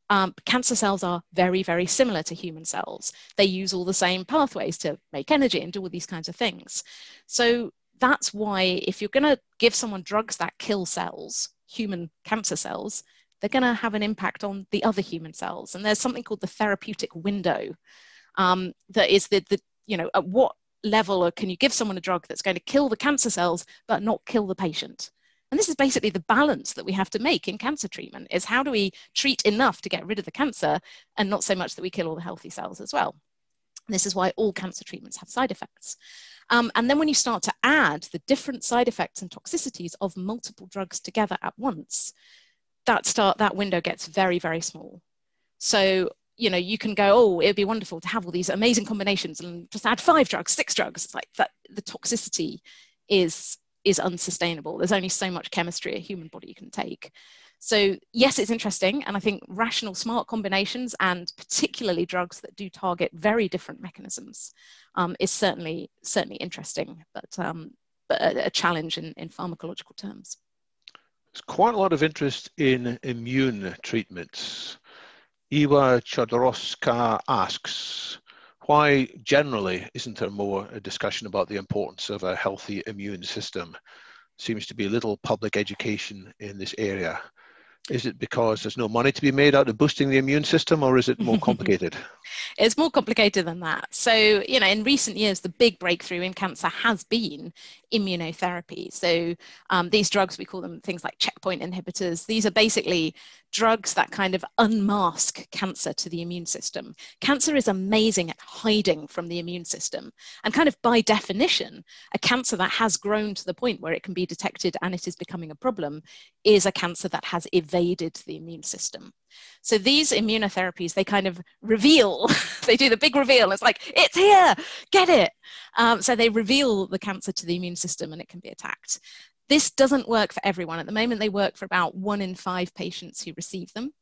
Um, cancer cells are very, very similar to human cells. They use all the same pathways to make energy and do all these kinds of things. So that's why if you're going to give someone drugs that kill cells, human cancer cells, they're going to have an impact on the other human cells. And there's something called the therapeutic window um, that is the, the, you know, at what level can you give someone a drug that's going to kill the cancer cells but not kill the patient? And this is basically the balance that we have to make in cancer treatment is how do we treat enough to get rid of the cancer and not so much that we kill all the healthy cells as well. This is why all cancer treatments have side effects. Um, and then when you start to add the different side effects and toxicities of multiple drugs together at once, that start that window gets very, very small. So you know you can go oh it would be wonderful to have all these amazing combinations and just add five drugs six drugs it's like that the toxicity is is unsustainable there's only so much chemistry a human body can take so yes, it's interesting, and I think rational, smart combinations, and particularly drugs that do target very different mechanisms, um, is certainly certainly interesting, but um, but a, a challenge in, in pharmacological terms. There's quite a lot of interest in immune treatments. Iwa Chodorowska asks, why generally isn't there more discussion about the importance of a healthy immune system? Seems to be little public education in this area. Is it because there's no money to be made out of boosting the immune system, or is it more complicated? <laughs> it's more complicated than that. So, you know, in recent years, the big breakthrough in cancer has been immunotherapy. So, um, these drugs, we call them things like checkpoint inhibitors. These are basically drugs that kind of unmask cancer to the immune system. Cancer is amazing at hiding from the immune system. And, kind of by definition, a cancer that has grown to the point where it can be detected and it is becoming a problem is a cancer that has evaded the immune system. So these immunotherapies, they kind of reveal, <laughs> they do the big reveal. It's like, it's here, get it. Um, so they reveal the cancer to the immune system and it can be attacked. This doesn't work for everyone. At the moment, they work for about one in five patients who receive them.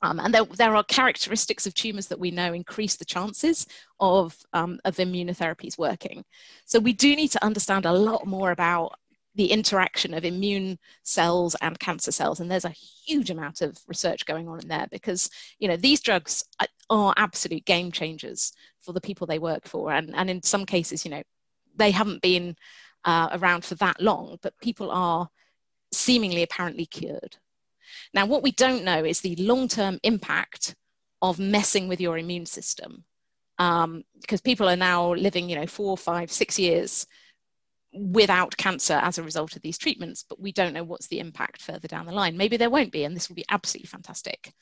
Um, and there, there, are characteristics of tumors that we know increase the chances of, um, of immunotherapies working. So we do need to understand a lot more about the interaction of immune cells and cancer cells and there's a huge amount of research going on in there because you know these drugs are absolute game changers for the people they work for. And, and in some cases you know they haven't been uh, around for that long but people are seemingly apparently cured. Now what we don't know is the long-term impact of messing with your immune system. Um, because people are now living you know four five six years without cancer as a result of these treatments, but we don't know what's the impact further down the line. Maybe there won't be, and this will be absolutely fantastic.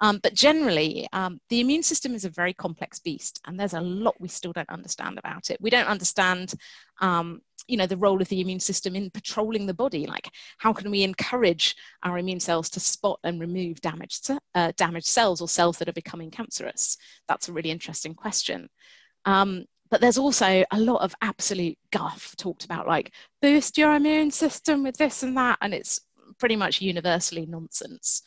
Um, but generally, um, the immune system is a very complex beast, and there's a lot we still don't understand about it. We don't understand, um, you know, the role of the immune system in patrolling the body. Like, how can we encourage our immune cells to spot and remove damaged, uh, damaged cells or cells that are becoming cancerous? That's a really interesting question. Um, but there's also a lot of absolute guff talked about, like boost your immune system with this and that, and it's pretty much universally nonsense.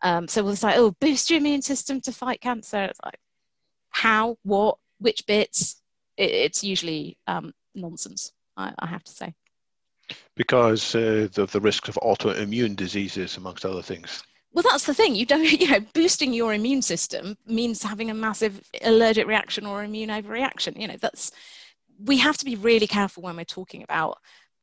Um, so it's like, oh, boost your immune system to fight cancer. It's like, how, what, which bits? It, it's usually um, nonsense, I, I have to say. Because uh, the, the risks of autoimmune diseases, amongst other things. Well, that's the thing. You don't, <laughs> you know, boosting your immune system means having a massive allergic reaction or immune overreaction. You know, that's, we have to be really careful when we're talking about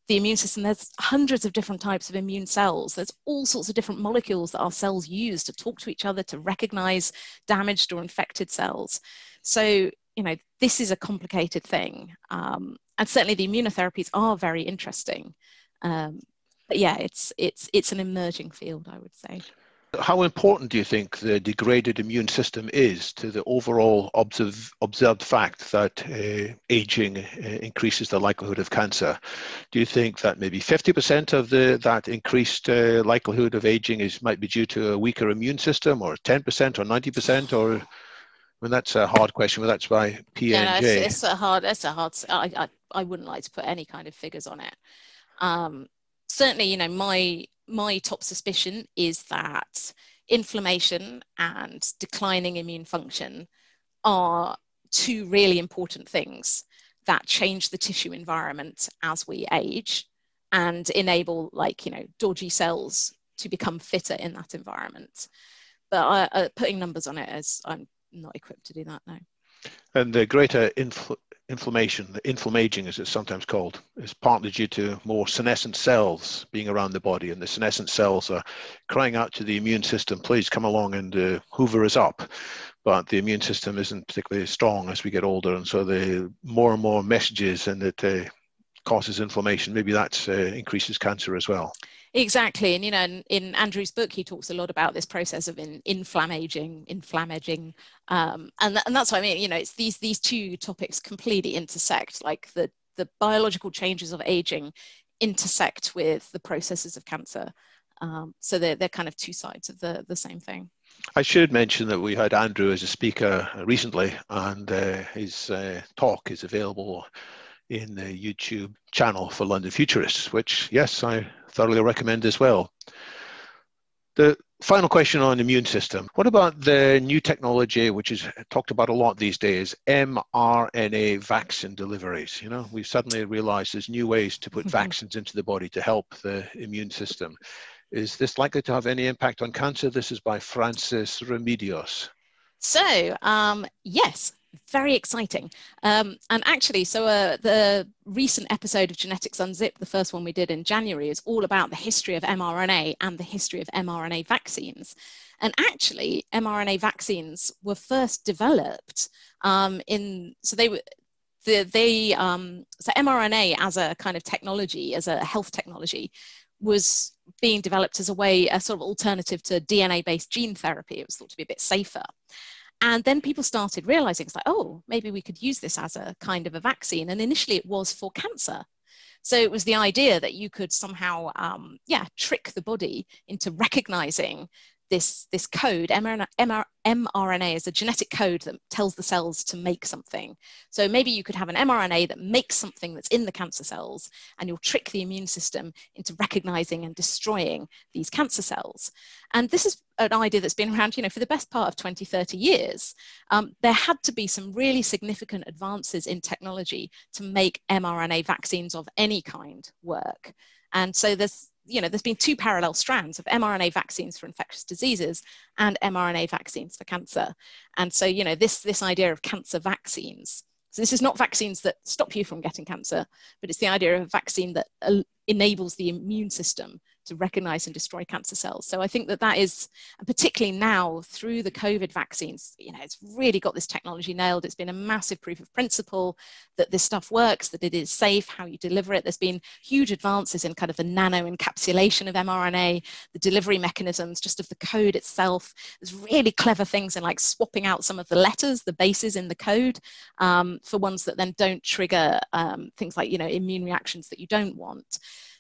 the immune system. There's hundreds of different types of immune cells. There's all sorts of different molecules that our cells use to talk to each other, to recognize damaged or infected cells. So, you know, this is a complicated thing. Um, and certainly the immunotherapies are very interesting. Um, but yeah, it's, it's, it's an emerging field, I would say. How important do you think the degraded immune system is to the overall observe, observed fact that uh, aging uh, increases the likelihood of cancer? Do you think that maybe 50% of the that increased uh, likelihood of aging is might be due to a weaker immune system, or 10% or 90%, or I mean, that's a hard question, but that's why P&J. Yeah, no, it's, it's, a hard. It's a hard. I, I, I wouldn't like to put any kind of figures on it. Um, certainly, you know, my my top suspicion is that inflammation and declining immune function are two really important things that change the tissue environment as we age and enable like you know dodgy cells to become fitter in that environment. But uh, putting numbers on it as i'm not equipped to do that now and the greater infl- inflammation, the inflammaging as it's sometimes called, is partly due to more senescent cells being around the body. And the senescent cells are crying out to the immune system, please come along and uh, hoover us up. But the immune system isn't particularly strong as we get older. And so the more and more messages and it uh, causes inflammation, maybe that uh, increases cancer as well. Exactly. And, you know, in, in, Andrew's book, he talks a lot about this process of in, inflammaging, inflammaging. Um, and, th- and that's what I mean. You know, it's these, these two topics completely intersect, like the, the biological changes of aging intersect with the processes of cancer. Um, so they're, they're kind of two sides of the, the same thing. I should mention that we had Andrew as a speaker recently, and uh, his uh, talk is available in the YouTube channel for London Futurists, which, yes, I thoroughly recommend as well. The final question on immune system. What about the new technology, which is talked about a lot these days, mRNA vaccine deliveries? You know, we've suddenly realized there's new ways to put mm-hmm. <laughs> vaccines into the body to help the immune system. Is this likely to have any impact on cancer? This is by Francis Remedios. So, um, yes, very exciting. Um, and actually, so uh, the recent episode of Genetics Unzipped, the first one we did in January, is all about the history of mRNA and the history of mRNA vaccines. And actually, mRNA vaccines were first developed um, in, so they were, the, they, um, so mRNA as a kind of technology, as a health technology, was being developed as a way, a sort of alternative to DNA based gene therapy. It was thought to be a bit safer. And then people started realizing it's like, oh, maybe we could use this as a kind of a vaccine. And initially it was for cancer. So it was the idea that you could somehow, um, yeah, trick the body into recognizing this, this code, mRNA, mRNA is a genetic code that tells the cells to make something. So maybe you could have an mRNA that makes something that's in the cancer cells, and you'll trick the immune system into recognizing and destroying these cancer cells. And this is an idea that's been around, you know, for the best part of 20, 30 years. Um, there had to be some really significant advances in technology to make mRNA vaccines of any kind work. And so there's you know, there's been two parallel strands of mRNA vaccines for infectious diseases and mRNA vaccines for cancer. And so, you know, this, this idea of cancer vaccines. So this is not vaccines that stop you from getting cancer, but it's the idea of a vaccine that uh, enables the immune system to recognize and destroy cancer cells. So I think that that is, and particularly now through the COVID vaccines, you know, it's really got this technology nailed. It's been a massive proof of principle that this stuff works, that it is safe, how you deliver it. There's been huge advances in kind of the nano encapsulation of mRNA, the delivery mechanisms, just of the code itself. There's really clever things in like swapping out some of the letters, the bases in the code um, for ones that then don't trigger um, things like, you know, immune reactions that you don't want.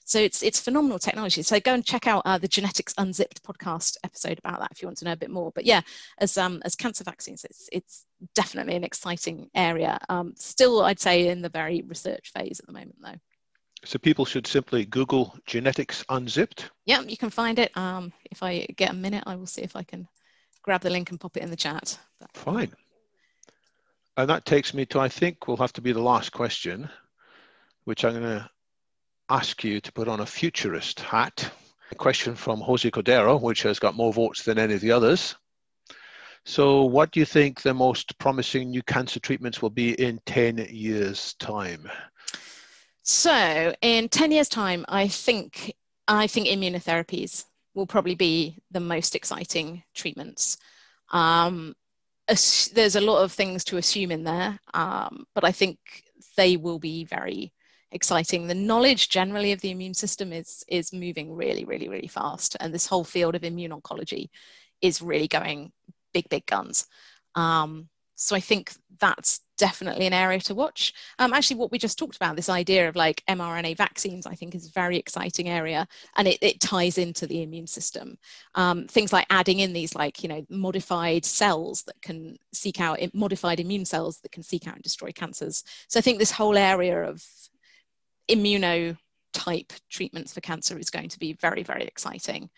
So it's it's phenomenal technology. So go and check out uh, the Genetics Unzipped podcast episode about that if you want to know a bit more. But yeah, as um, as cancer vaccines, it's it's definitely an exciting area. Um, still, I'd say in the very research phase at the moment, though. So people should simply Google Genetics Unzipped. Yeah, you can find it. Um, if I get a minute, I will see if I can grab the link and pop it in the chat. But... Fine. And that takes me to, I think, will have to be the last question, which I'm going to ask you to put on a futurist hat. A question from Jose Cordero, which has got more votes than any of the others. So, what do you think the most promising new cancer treatments will be in 10 years' time? So, in 10 years' time, I think I think immunotherapies will probably be the most exciting treatments. Um, there's a lot of things to assume in there, um, but I think they will be very exciting. The knowledge generally of the immune system is is moving really, really, really fast, and this whole field of immune oncology is really going big, big guns. Um, so I think that's definitely an area to watch. Um, actually, what we just talked about, this idea of like mRNA vaccines, I think is a very exciting area, and it, it ties into the immune system. Um, things like adding in these like you know modified cells that can seek out modified immune cells that can seek out and destroy cancers. So I think this whole area of immunotype treatments for cancer is going to be very very exciting.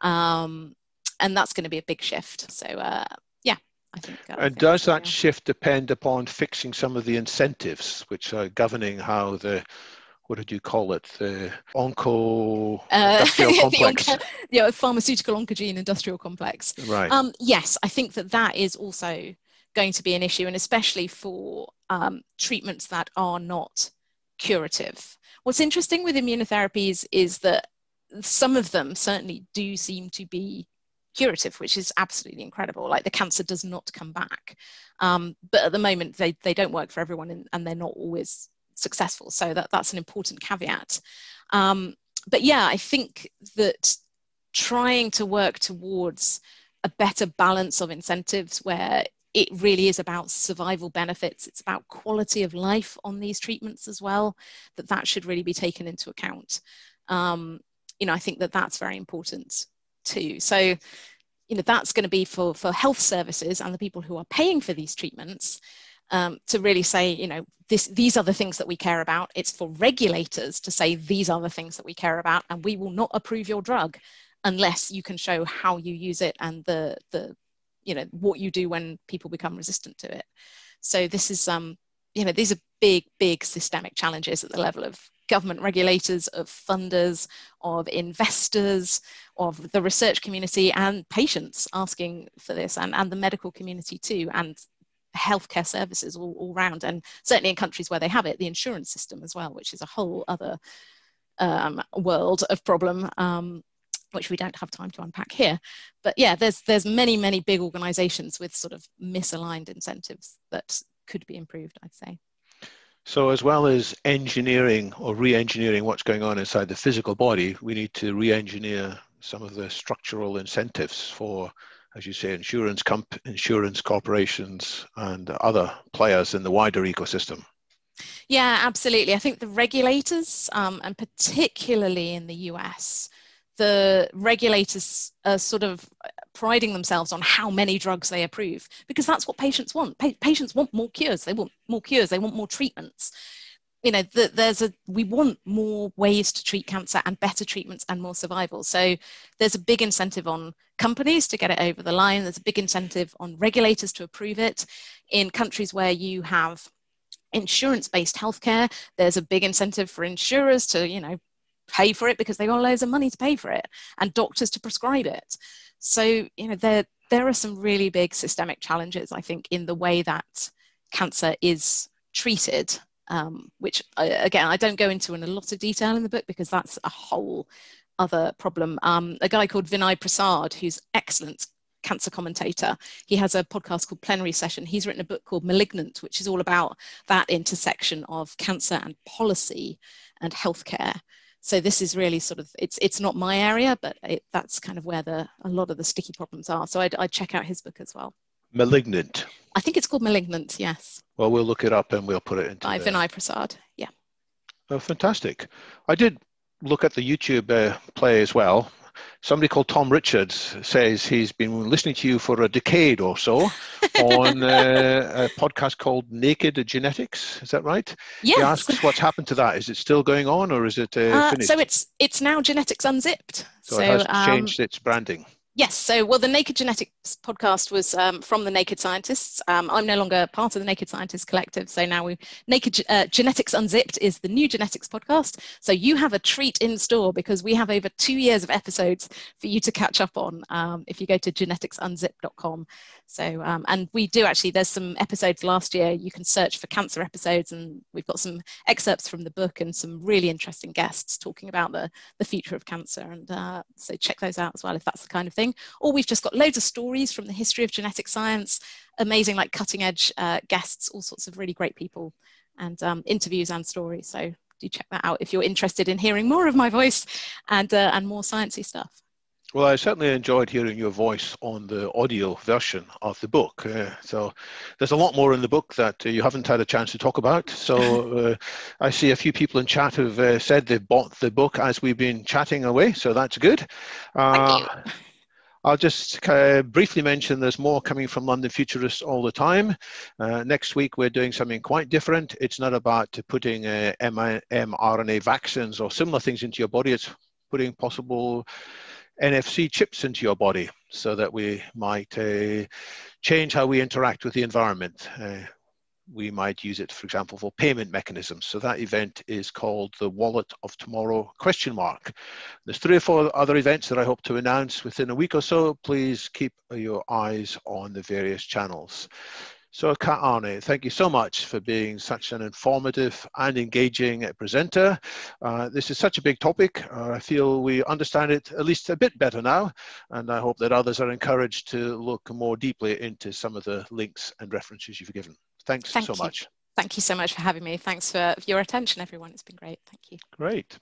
Um, and that's going to be a big shift. So uh, yeah, I think. Uh, and does that shift depend upon fixing some of the incentives which are governing how the what did you call it? The onco uh, <laughs> industrial complex. Onco, yeah, pharmaceutical oncogene industrial complex. Right. Um, yes, I think that that is also going to be an issue, and especially for um, treatments that are not curative. What's interesting with immunotherapies is that some of them certainly do seem to be curative, which is absolutely incredible. Like the cancer does not come back. Um, but at the moment, they, they don't work for everyone and, and they're not always successful. So that, that's an important caveat. Um, but yeah, I think that trying to work towards a better balance of incentives where it really is about survival benefits it's about quality of life on these treatments as well that that should really be taken into account um, you know i think that that's very important too. So, you know, that's going to be for, for health services and the people who are paying for these treatments um, to really say, you know, this, these are the things that we care about. It's for regulators to say, these are the things that we care about, and we will not approve your drug unless you can show how you use it and the, the you know, what you do when people become resistant to it. So this is, um, you know, these are big, big systemic challenges at the level of government regulators, of funders, of investors, of the research community, and patients asking for this, and, and the medical community too, and healthcare services all, all round. And certainly in countries where they have it, the insurance system as well, which is a whole other um, world of problem. Um, which we don't have time to unpack here. But yeah, there's there's many many big organisations with sort of misaligned incentives that could be improved. I'd say. So, as well as engineering or re engineering what's going on inside the physical body, we need to re engineer some of the structural incentives for, as you say, insurance, comp- insurance corporations and other players in the wider ecosystem. Yeah, absolutely. I think the regulators, um, and particularly in the US, the regulators are sort of priding themselves on how many drugs they approve because that's what patients want. Pa- patients want more cures. They want more cures. They want more treatments. You know, the, there's a we want more ways to treat cancer and better treatments and more survival. So there's a big incentive on companies to get it over the line. There's a big incentive on regulators to approve it. In countries where you have insurance-based healthcare, there's a big incentive for insurers to you know pay for it because they got loads of money to pay for it and doctors to prescribe it so you know there there are some really big systemic challenges i think in the way that cancer is treated um, which I, again i don't go into in a lot of detail in the book because that's a whole other problem um, a guy called vinay prasad who's excellent cancer commentator. He has a podcast called Plenary Session. He's written a book called Malignant, which is all about that intersection of cancer and policy and healthcare so this is really sort of it's it's not my area but it, that's kind of where the a lot of the sticky problems are. So I'd, I'd check out his book as well. Malignant. I think it's called malignant yes. Well we'll look it up and we'll put it into by vinay prasad yeah. Oh fantastic. I did look at the youtube uh, play as well somebody called Tom Richards says he's been listening to you for a decade or so on uh, a podcast called Naked Genetics. Is that right? Yes. He asks what's happened to that. Is it still going on or is it uh, uh, finished? So it's it's now Genetics Unzipped. So, so it has um, changed its branding. Yes. So, well, the Naked Genetics podcast was um, from the Naked Scientists. Um, I'm no longer part of the Naked Scientists Collective. So now we Naked uh, Genetics Unzipped is the new genetics podcast. So you have a treat in store because we have over two years of episodes for you to catch up on um, if you go to geneticsunzip.com. So, um, and we do actually, there's some episodes last year. You can search for cancer episodes, and we've got some excerpts from the book and some really interesting guests talking about the, the future of cancer. And uh, so check those out as well if that's the kind of thing Or we've just got loads of stories from the history of genetic science, amazing, like cutting edge uh, guests, all sorts of really great people, and um, interviews and stories. So do check that out if you're interested in hearing more of my voice and, uh, and more sciencey stuff. Well, I certainly enjoyed hearing your voice on the audio version of the book. Uh, so there's a lot more in the book that uh, you haven't had a chance to talk about. So <laughs> uh, I see a few people in chat have uh, said they've bought the book as we've been chatting away. So that's good. Thank you. I'll just uh, briefly mention there's more coming from London Futurists all the time. Uh, next week, we're doing something quite different. It's not about putting uh, mRNA vaccines or similar things into your body. It's putting possible NFC chips into your body so that we might uh, change how we interact with the environment. Uh, we might use it, for example, for payment mechanisms. So that event is called the Wallet of Tomorrow question mark. There's three or four other events that I hope to announce within a week or so. Please keep your eyes on the various channels. So Kat Arney, thank you so much for being such an informative and engaging presenter. Uh, this is such a big topic. Uh, I feel we understand it at least a bit better now, and I hope that others are encouraged to look more deeply into some of the links and references you've given. Thanks Thank so you. much. Thank you so much for having me. Thanks for your attention, everyone. It's been great. Thank you. Great.